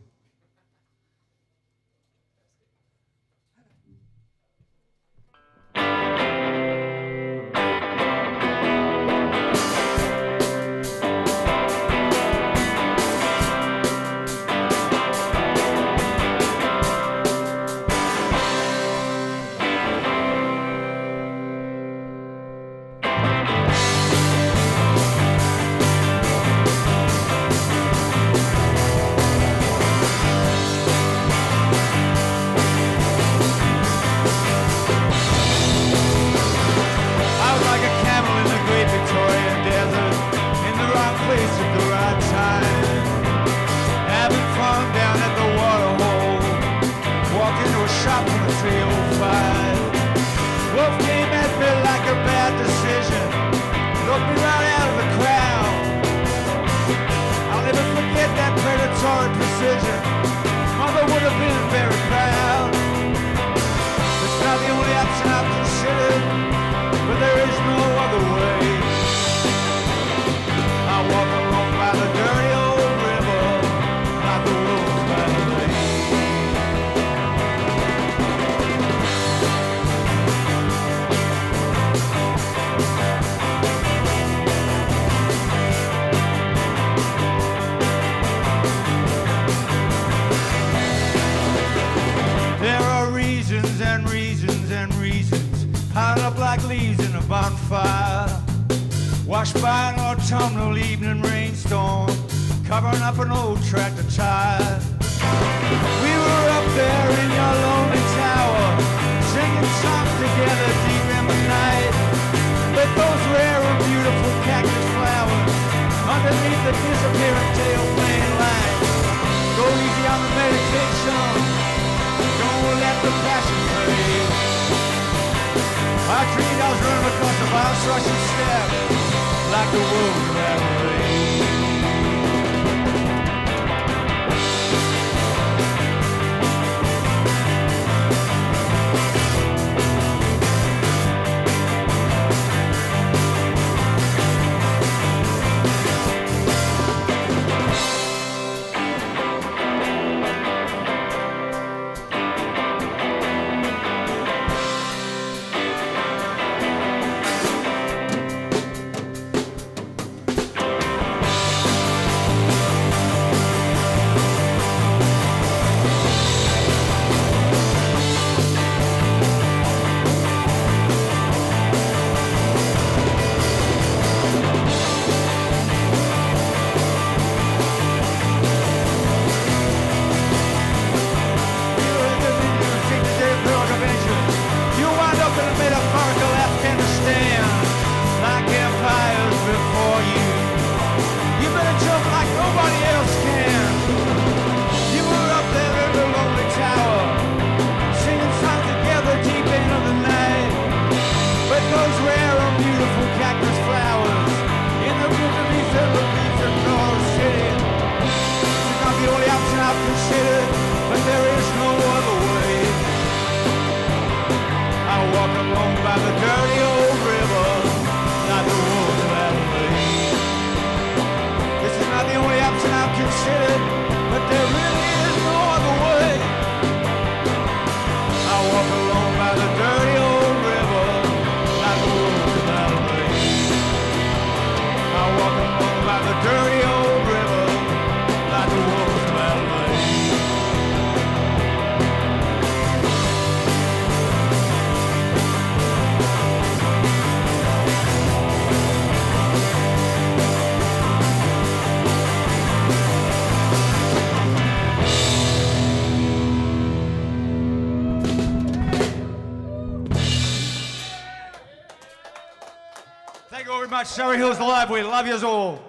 Much. Surry Hills Alive. We love you all.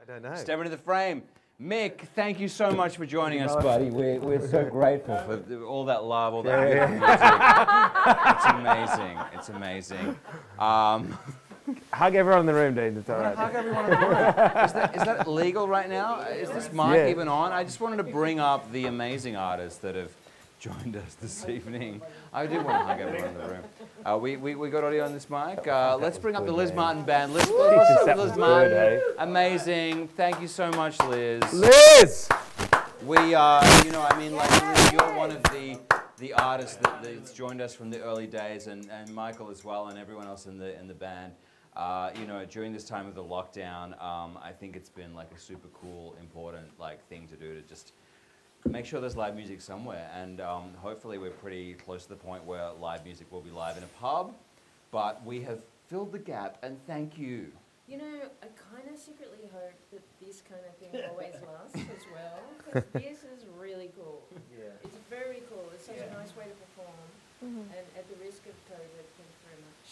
I don't know. Step into the frame. Mick, thank you so much for joining us, buddy. We're, we're so grateful for all that love, all that Yeah, beautiful music. It's amazing. It's amazing. Um, Hug everyone in the room, Dean. It's all right. Hug everyone in the room. Is that, is that legal right now? Is this mic Yeah. even on? I just wanted to bring up the amazing artists that have joined us this evening. I do want to hug everyone in the room. Uh, we, we, we got audio on this mic. Uh, let's bring up the Liz Martin band. Liz, up, Liz Martin? good, Amazing. Thank you so much, Liz. Liz! We are, you know, I mean, like, Liz, you're one of the the artists that, that's joined us from the early days, and, and Michael as well, and everyone else in the in the band. Uh, you know, during this time of the lockdown, um, I think it's been like a super cool, important like thing to do to just make sure there's live music somewhere, and um, hopefully we're pretty close to the point where live music will be live in a pub. But we have filled the gap, and thank you. You know, I kind of secretly hope that this kind of thing always lasts as well, because this is really cool. Yeah. It's very cool. It's such Yeah. a nice way to perform. And at the risk of COVID,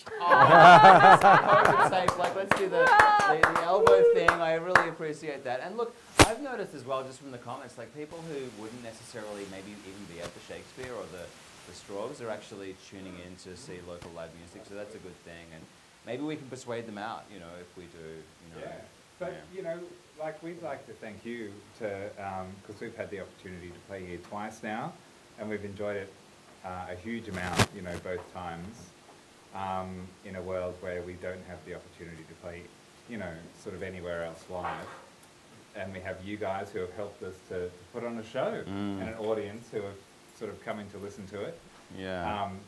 COVID safe. Like, let's do the, the, the elbow thing. I really appreciate that. And look, I've noticed as well, just from the comments, like people who wouldn't necessarily maybe even be at the Shakespeare or the, the Straws are actually tuning in to see local live music. So that's a good thing. And maybe we can persuade them out, you know, if we do, you know. Yeah, but you know, like we'd like to thank you to because we've had the opportunity to play here twice now, and we've enjoyed it uh, a huge amount. You know, both times. Um, in a world where we don't have the opportunity to play, you know, sort of anywhere else live, and we have you guys who have helped us to, to put on a show Mm. and an audience who have sort of coming to listen to it. Yeah. Um,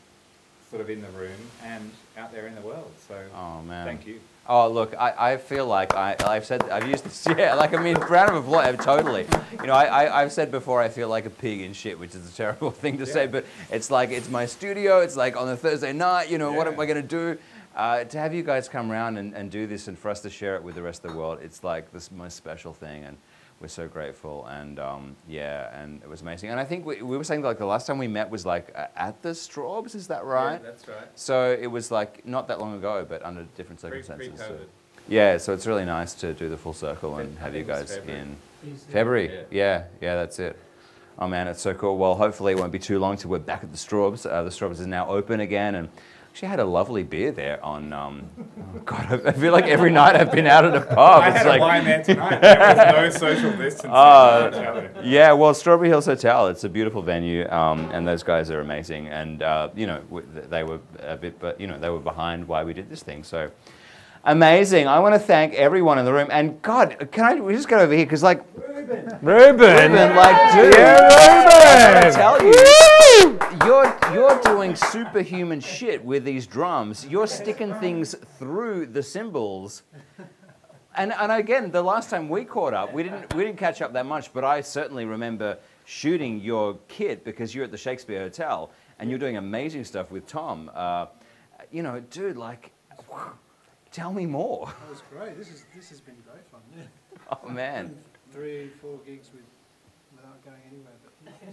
sort of in the room and out there in the world. So Oh man. thank you. Oh look, I, I feel like I, I've said I've used this yeah like I mean round of applause totally. You know I, I I've said before I feel like a pig in shit, which is a terrible thing to say, but it's like it's my studio. It's like on a Thursday night. You know what am I gonna do? Uh, to have you guys come around and, and do this and for us to share it with the rest of the world, it's like this most special thing and. We're so grateful, and um, yeah, and it was amazing. And I think we, we were saying like the last time we met was like uh, at the Strawbs, is that right? yeah, that's right. So it was like not that long ago, but under different circumstances. pre-COVID. Yeah, so it's really nice to do the full circle and have you think it was guys February. in Yeah. February. Yeah, yeah, that's it. Oh man, it's so cool. Well, hopefully it won't be too long till we're back at the Strawbs. Uh, the Strawbs is now open again, and actually had a lovely beer there on. Um, oh God, I feel like every night I've been out at a pub. I it's had a like, wine there tonight. There was no social distancing. Uh, yeah, well, Strawberry Hills Hotel. It's a beautiful venue, um, and those guys are amazing. And uh, you know, they were a bit, but you know, they were behind why we did this thing. So amazing! I want to thank everyone in the room. And God, can I? We just get over here because like. Ruben! Ruben, like, dude, Yeah, I tell Ruben! you, you're you're doing superhuman shit with these drums. You're sticking things through the cymbals. And and again, the last time we caught up, we didn't we didn't catch up that much, but I certainly remember shooting your kit because you're at the Shakespeare Hotel and you're doing amazing stuff with Tom. Uh, you know, dude, like, tell me more. That was great. This is this has been great fun. Yeah. Oh man. Three, four gigs with without going anywhere, but yeah,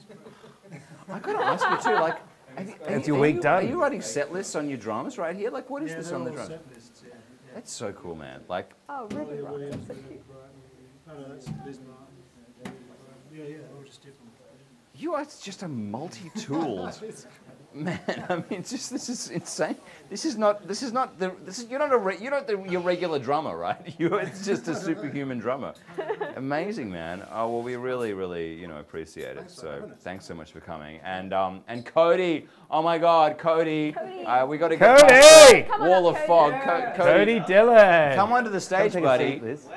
great. I gotta ask you too, like, have you- are Is you- your are week you- done? Are you writing set lists on your drums right here? Like, what is Yeah, this on the drums? set lists, yeah, yeah. That's so cool, man. Like, Oh, Ollie Ruben Rock, Williams, that's so Ruben cute. Brighton. No, oh, no, that's Liz Martin. Yeah, yeah, all just different. You are just a multi-tooled man. I mean, it's just this is insane. This is not. This is not the. This is you're not a. Re, you're not the, your regular drummer, right? You. It's just a superhuman drummer. Amazing, man. Oh well, we really, really, you know, appreciate it. So thanks so much for coming. And um and Cody. Oh my God, Cody. Uh, we got to get Cody! Come on wall up, of fog. Co- Cody Dillon. Come onto the stage, take a buddy. seat, Liz.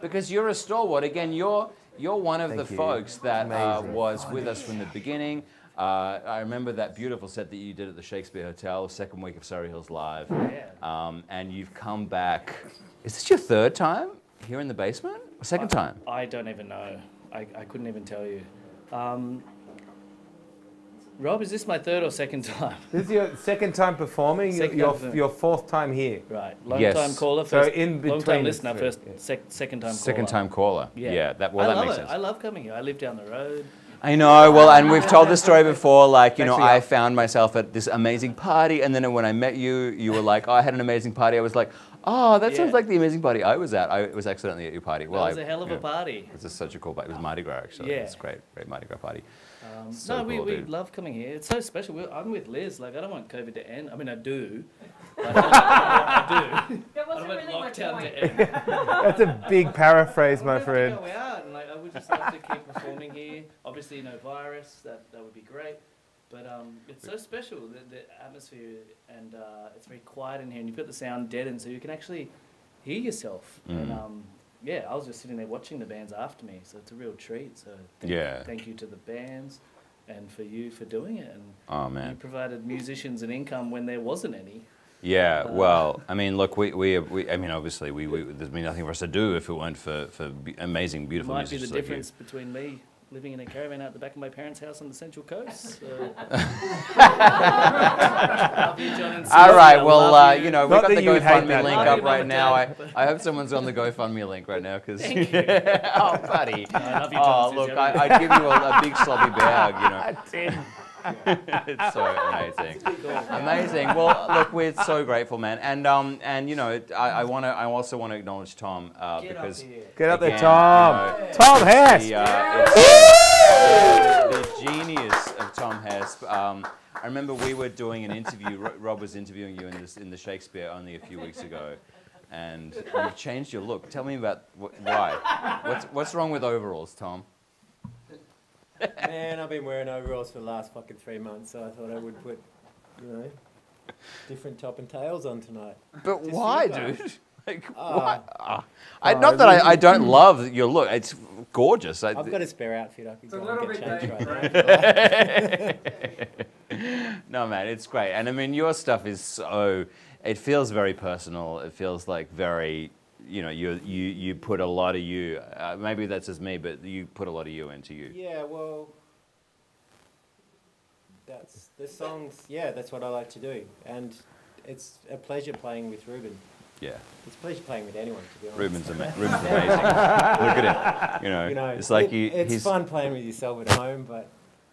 Because you're a stalwart. Again, you're you're one of Thank the you. folks that uh, Amazing. was with us from the beginning. Uh, I remember that beautiful set that you did at the Shakespeare Hotel, second week of Surry Hills Live. Um, and you've come back. Is this your third time here in the basement? Or second time? I don't even know. I, I couldn't even tell you. Um, Rob, is this my third or second time? This is your second time performing. your- Second your, time performing. your fourth time here. Right. Long Yes. time caller, So first, in long time listener, First, yeah. sec, second time caller. Second time caller. Yeah, that- well, I that love makes it. sense. I love coming here. I live down the road. I know. Well, and we've told this story before. Like, you know, I yeah. found myself at this amazing party, and then when I met you, you were like, "Oh, I had an amazing party." I was like, "Oh, that sounds like the amazing party I was at." I was accidentally at your party. Well, was I- a hell of a yeah. party. It was such a cool party. It was Mardi Gras, actually. Yeah. It's great, great Mardi Gras party. Um, So no, we, we dude. love coming here. It's so special. We're, I'm with Liz. Like, I don't want COVID to end. I mean, I do. But I, don't, I do. That wasn't I don't really want lockdown to end. That's a big paraphrase, my friend. go out and like I would just love to keep performing here. Obviously, no virus. That that would be great. But um, it's so special the, the atmosphere and uh, it's very quiet in here, and you've got the sound deadened, so you can actually hear yourself. And Mm. um, yeah, I was just sitting there watching the bands after me, so it's a real treat. So thank Yeah. thank you to the bands and for you for doing it. And Oh, man. you provided musicians an income when there wasn't any. Yeah, Uh, well, I mean, look, we, we, we I mean, obviously, we, we, there's been nothing for us to do if it weren't for, for amazing, beautiful Might be the musicians like you. difference between me living in a caravan out the back of my parents' house on the Central Coast. So. Love you, John and Susie. All right, well, uh, you. you know, we've got the you would hate GoFundMe link up right now. I, I hope someone's on the GoFundMe link right now because. Oh, buddy. I love you, oh, John and look, I, I'd give you a, a big sloppy bag, you know. it's so amazing, amazing. Well, look, we're so grateful, man, and um, and you know, I, I want to, I also want to acknowledge Tom uh, Get up because here. Get up there, Tom. you know, Tom Hespe. the, uh, it's- the, the genius of Tom Hespe. Um, I remember we were doing an interview. Rob was interviewing you in, this, in the Shakespeare only a few weeks ago, and you've changed your look. Tell me about wh- why. What's what's wrong with overalls, Tom? Man, I've been wearing overalls for the last fucking three months, so I thought I would put, you know, different top and tails on tonight. But Just why, for you guys. dude? Like, Ah. why? Ah. I, Oh, not that I, I don't love your look. It's gorgeous. I, I've got a spare outfit. I could a go and little get bit changed right now. no, man, it's great. And I mean, your stuff is so, it feels very personal. It feels like very, you know, you, you, you put a lot of you, uh, maybe that's just me, but you put a lot of you into you. Yeah, well, that's the songs. Yeah, that's what I like to do, and it's a pleasure playing with Ruben. Yeah. It's a pleasure playing with anyone, to be honest. Ruben's, ama- Ruben's amazing. Look at him. You know, it's like it- you. It's fun playing with yourself at home, but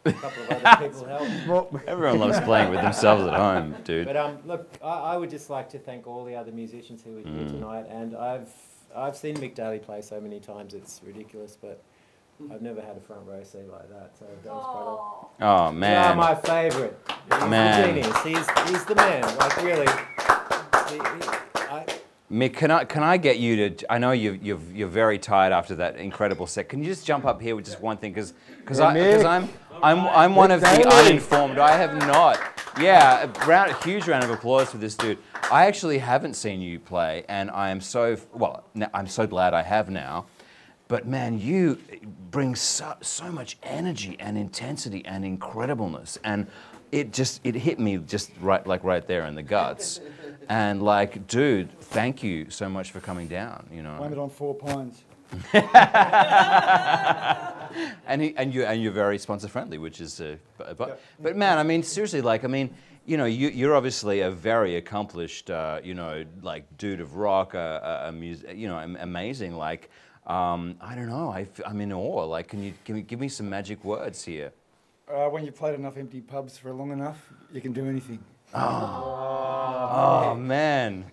a couple of other people help. Everyone loves playing with themselves at home, dude. But um, look, I, I would just like to thank all the other musicians who were here Mm. tonight, and I've I've seen Mick Daley play so many times, it's ridiculous, but I've never had a front row seat like that, so that was quite a... Oh, You are man. my favourite. He's Man. the genius. He's, he's the man, like really. He, he, I, Mick, can I, can I get you to? I know you, you've, you're very tired after that incredible set. Can you just jump up here with just one thing? Because because Mick. I'm I'm I'm one of the uninformed. I have not. Yeah, a round, a huge round of applause for this dude. I actually haven't seen you play, and I am so well. I'm so glad I have now. But man, you bring so, so much energy and intensity and incredibleness, and it just it hit me just right like right there in the guts. And like, dude, thank you so much for coming down. You know. Blame it on Four Pines. and he, and you and you're very sponsor friendly, which is uh, but, but but man, I mean seriously, like I mean, you know, you, you're obviously a very accomplished, uh, you know, like dude of rock, a, a, a mus- you know, amazing. Like, um, I don't know, I, f- I'm in awe. Like, can you give me, give me some magic words here? Uh, when you've played enough empty pubs for long enough, you can do anything. Oh, oh man.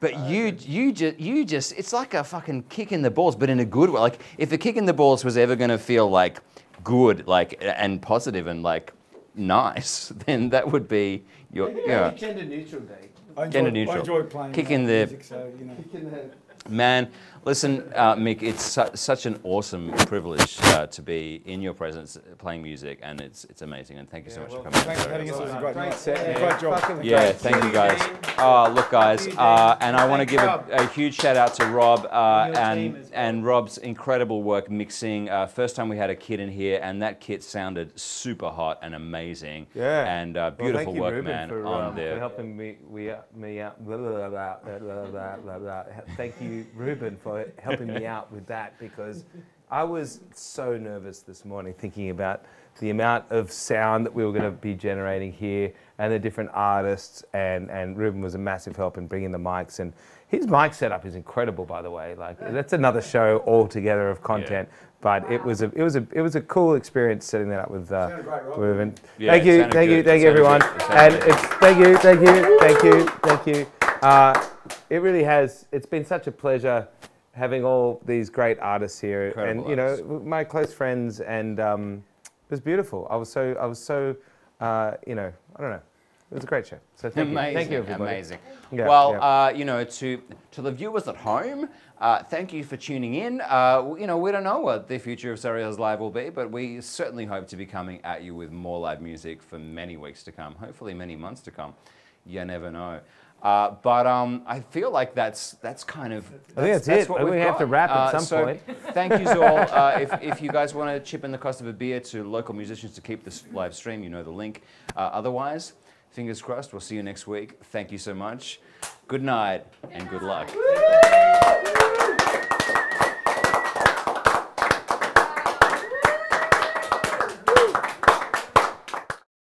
But you, you just, you just, it's like a fucking kick in the balls, but in a good way. Like, if a kick in the balls was ever going to feel like good, like and positive and like nice, then that would be your yeah. Gender neutral day. I enjoy, Gender I enjoy playing Kick in the music, so, you know. Man, listen, uh, Mick, it's su- such an awesome privilege uh, to be in your presence uh, playing music, and it's it's amazing. And thank you so much for coming. thanks for having us. It was a great night. set, Great job. Yeah, thank you guys. Oh, look, guys, uh, and I want to give a, a huge shout out to Rob uh, and and Rob's incredible work mixing. Uh, first time we had a kit in here, and that kit sounded super hot and amazing. Yeah. And uh, Well, beautiful thank work, Ruben, man, for, on um, the for helping me, we, uh, me out. Blah, blah, blah, blah, blah, blah, blah, blah. Thank you, Ruben, for helping me out with that because I was so nervous this morning thinking about the amount of sound that we were going to be generating here and the different artists. And, and Ruben was a massive help in bringing the mics. And his mic setup is incredible, by the way. Like that's another show altogether of content. But it was a it was a it was a cool experience setting that up with uh, Sounded great, Rob. Yeah, Ruben. thank it you, thank you, thank you, everyone. It And good. it's thank you, thank you, thank you, thank you. Uh, it really has. It's been such a pleasure having all these great artists here, Incredible and you know, my close friends, and um, it was beautiful. I was so, I was so, uh, you know, I don't know. It was a great show. So thank amazing, you, thank you, everybody. amazing. Yeah, well, yeah. Uh, you know, to to the viewers at home, uh, thank you for tuning in. Uh, you know, we don't know what the future of Surry Hills Live will be, but we certainly hope to be coming at you with more live music for many weeks to come. Hopefully, many months to come. You never know. Uh, but um, I feel like that's that's kind of. I think that's it. what I think we've we have to wrap at Uh, some so point. Thank you all. Uh, if, if you guys want to chip in the cost of a beer to local musicians to keep this live stream, you know the link. Uh, otherwise, fingers crossed. We'll see you next week. Thank you so much. Good night and good luck.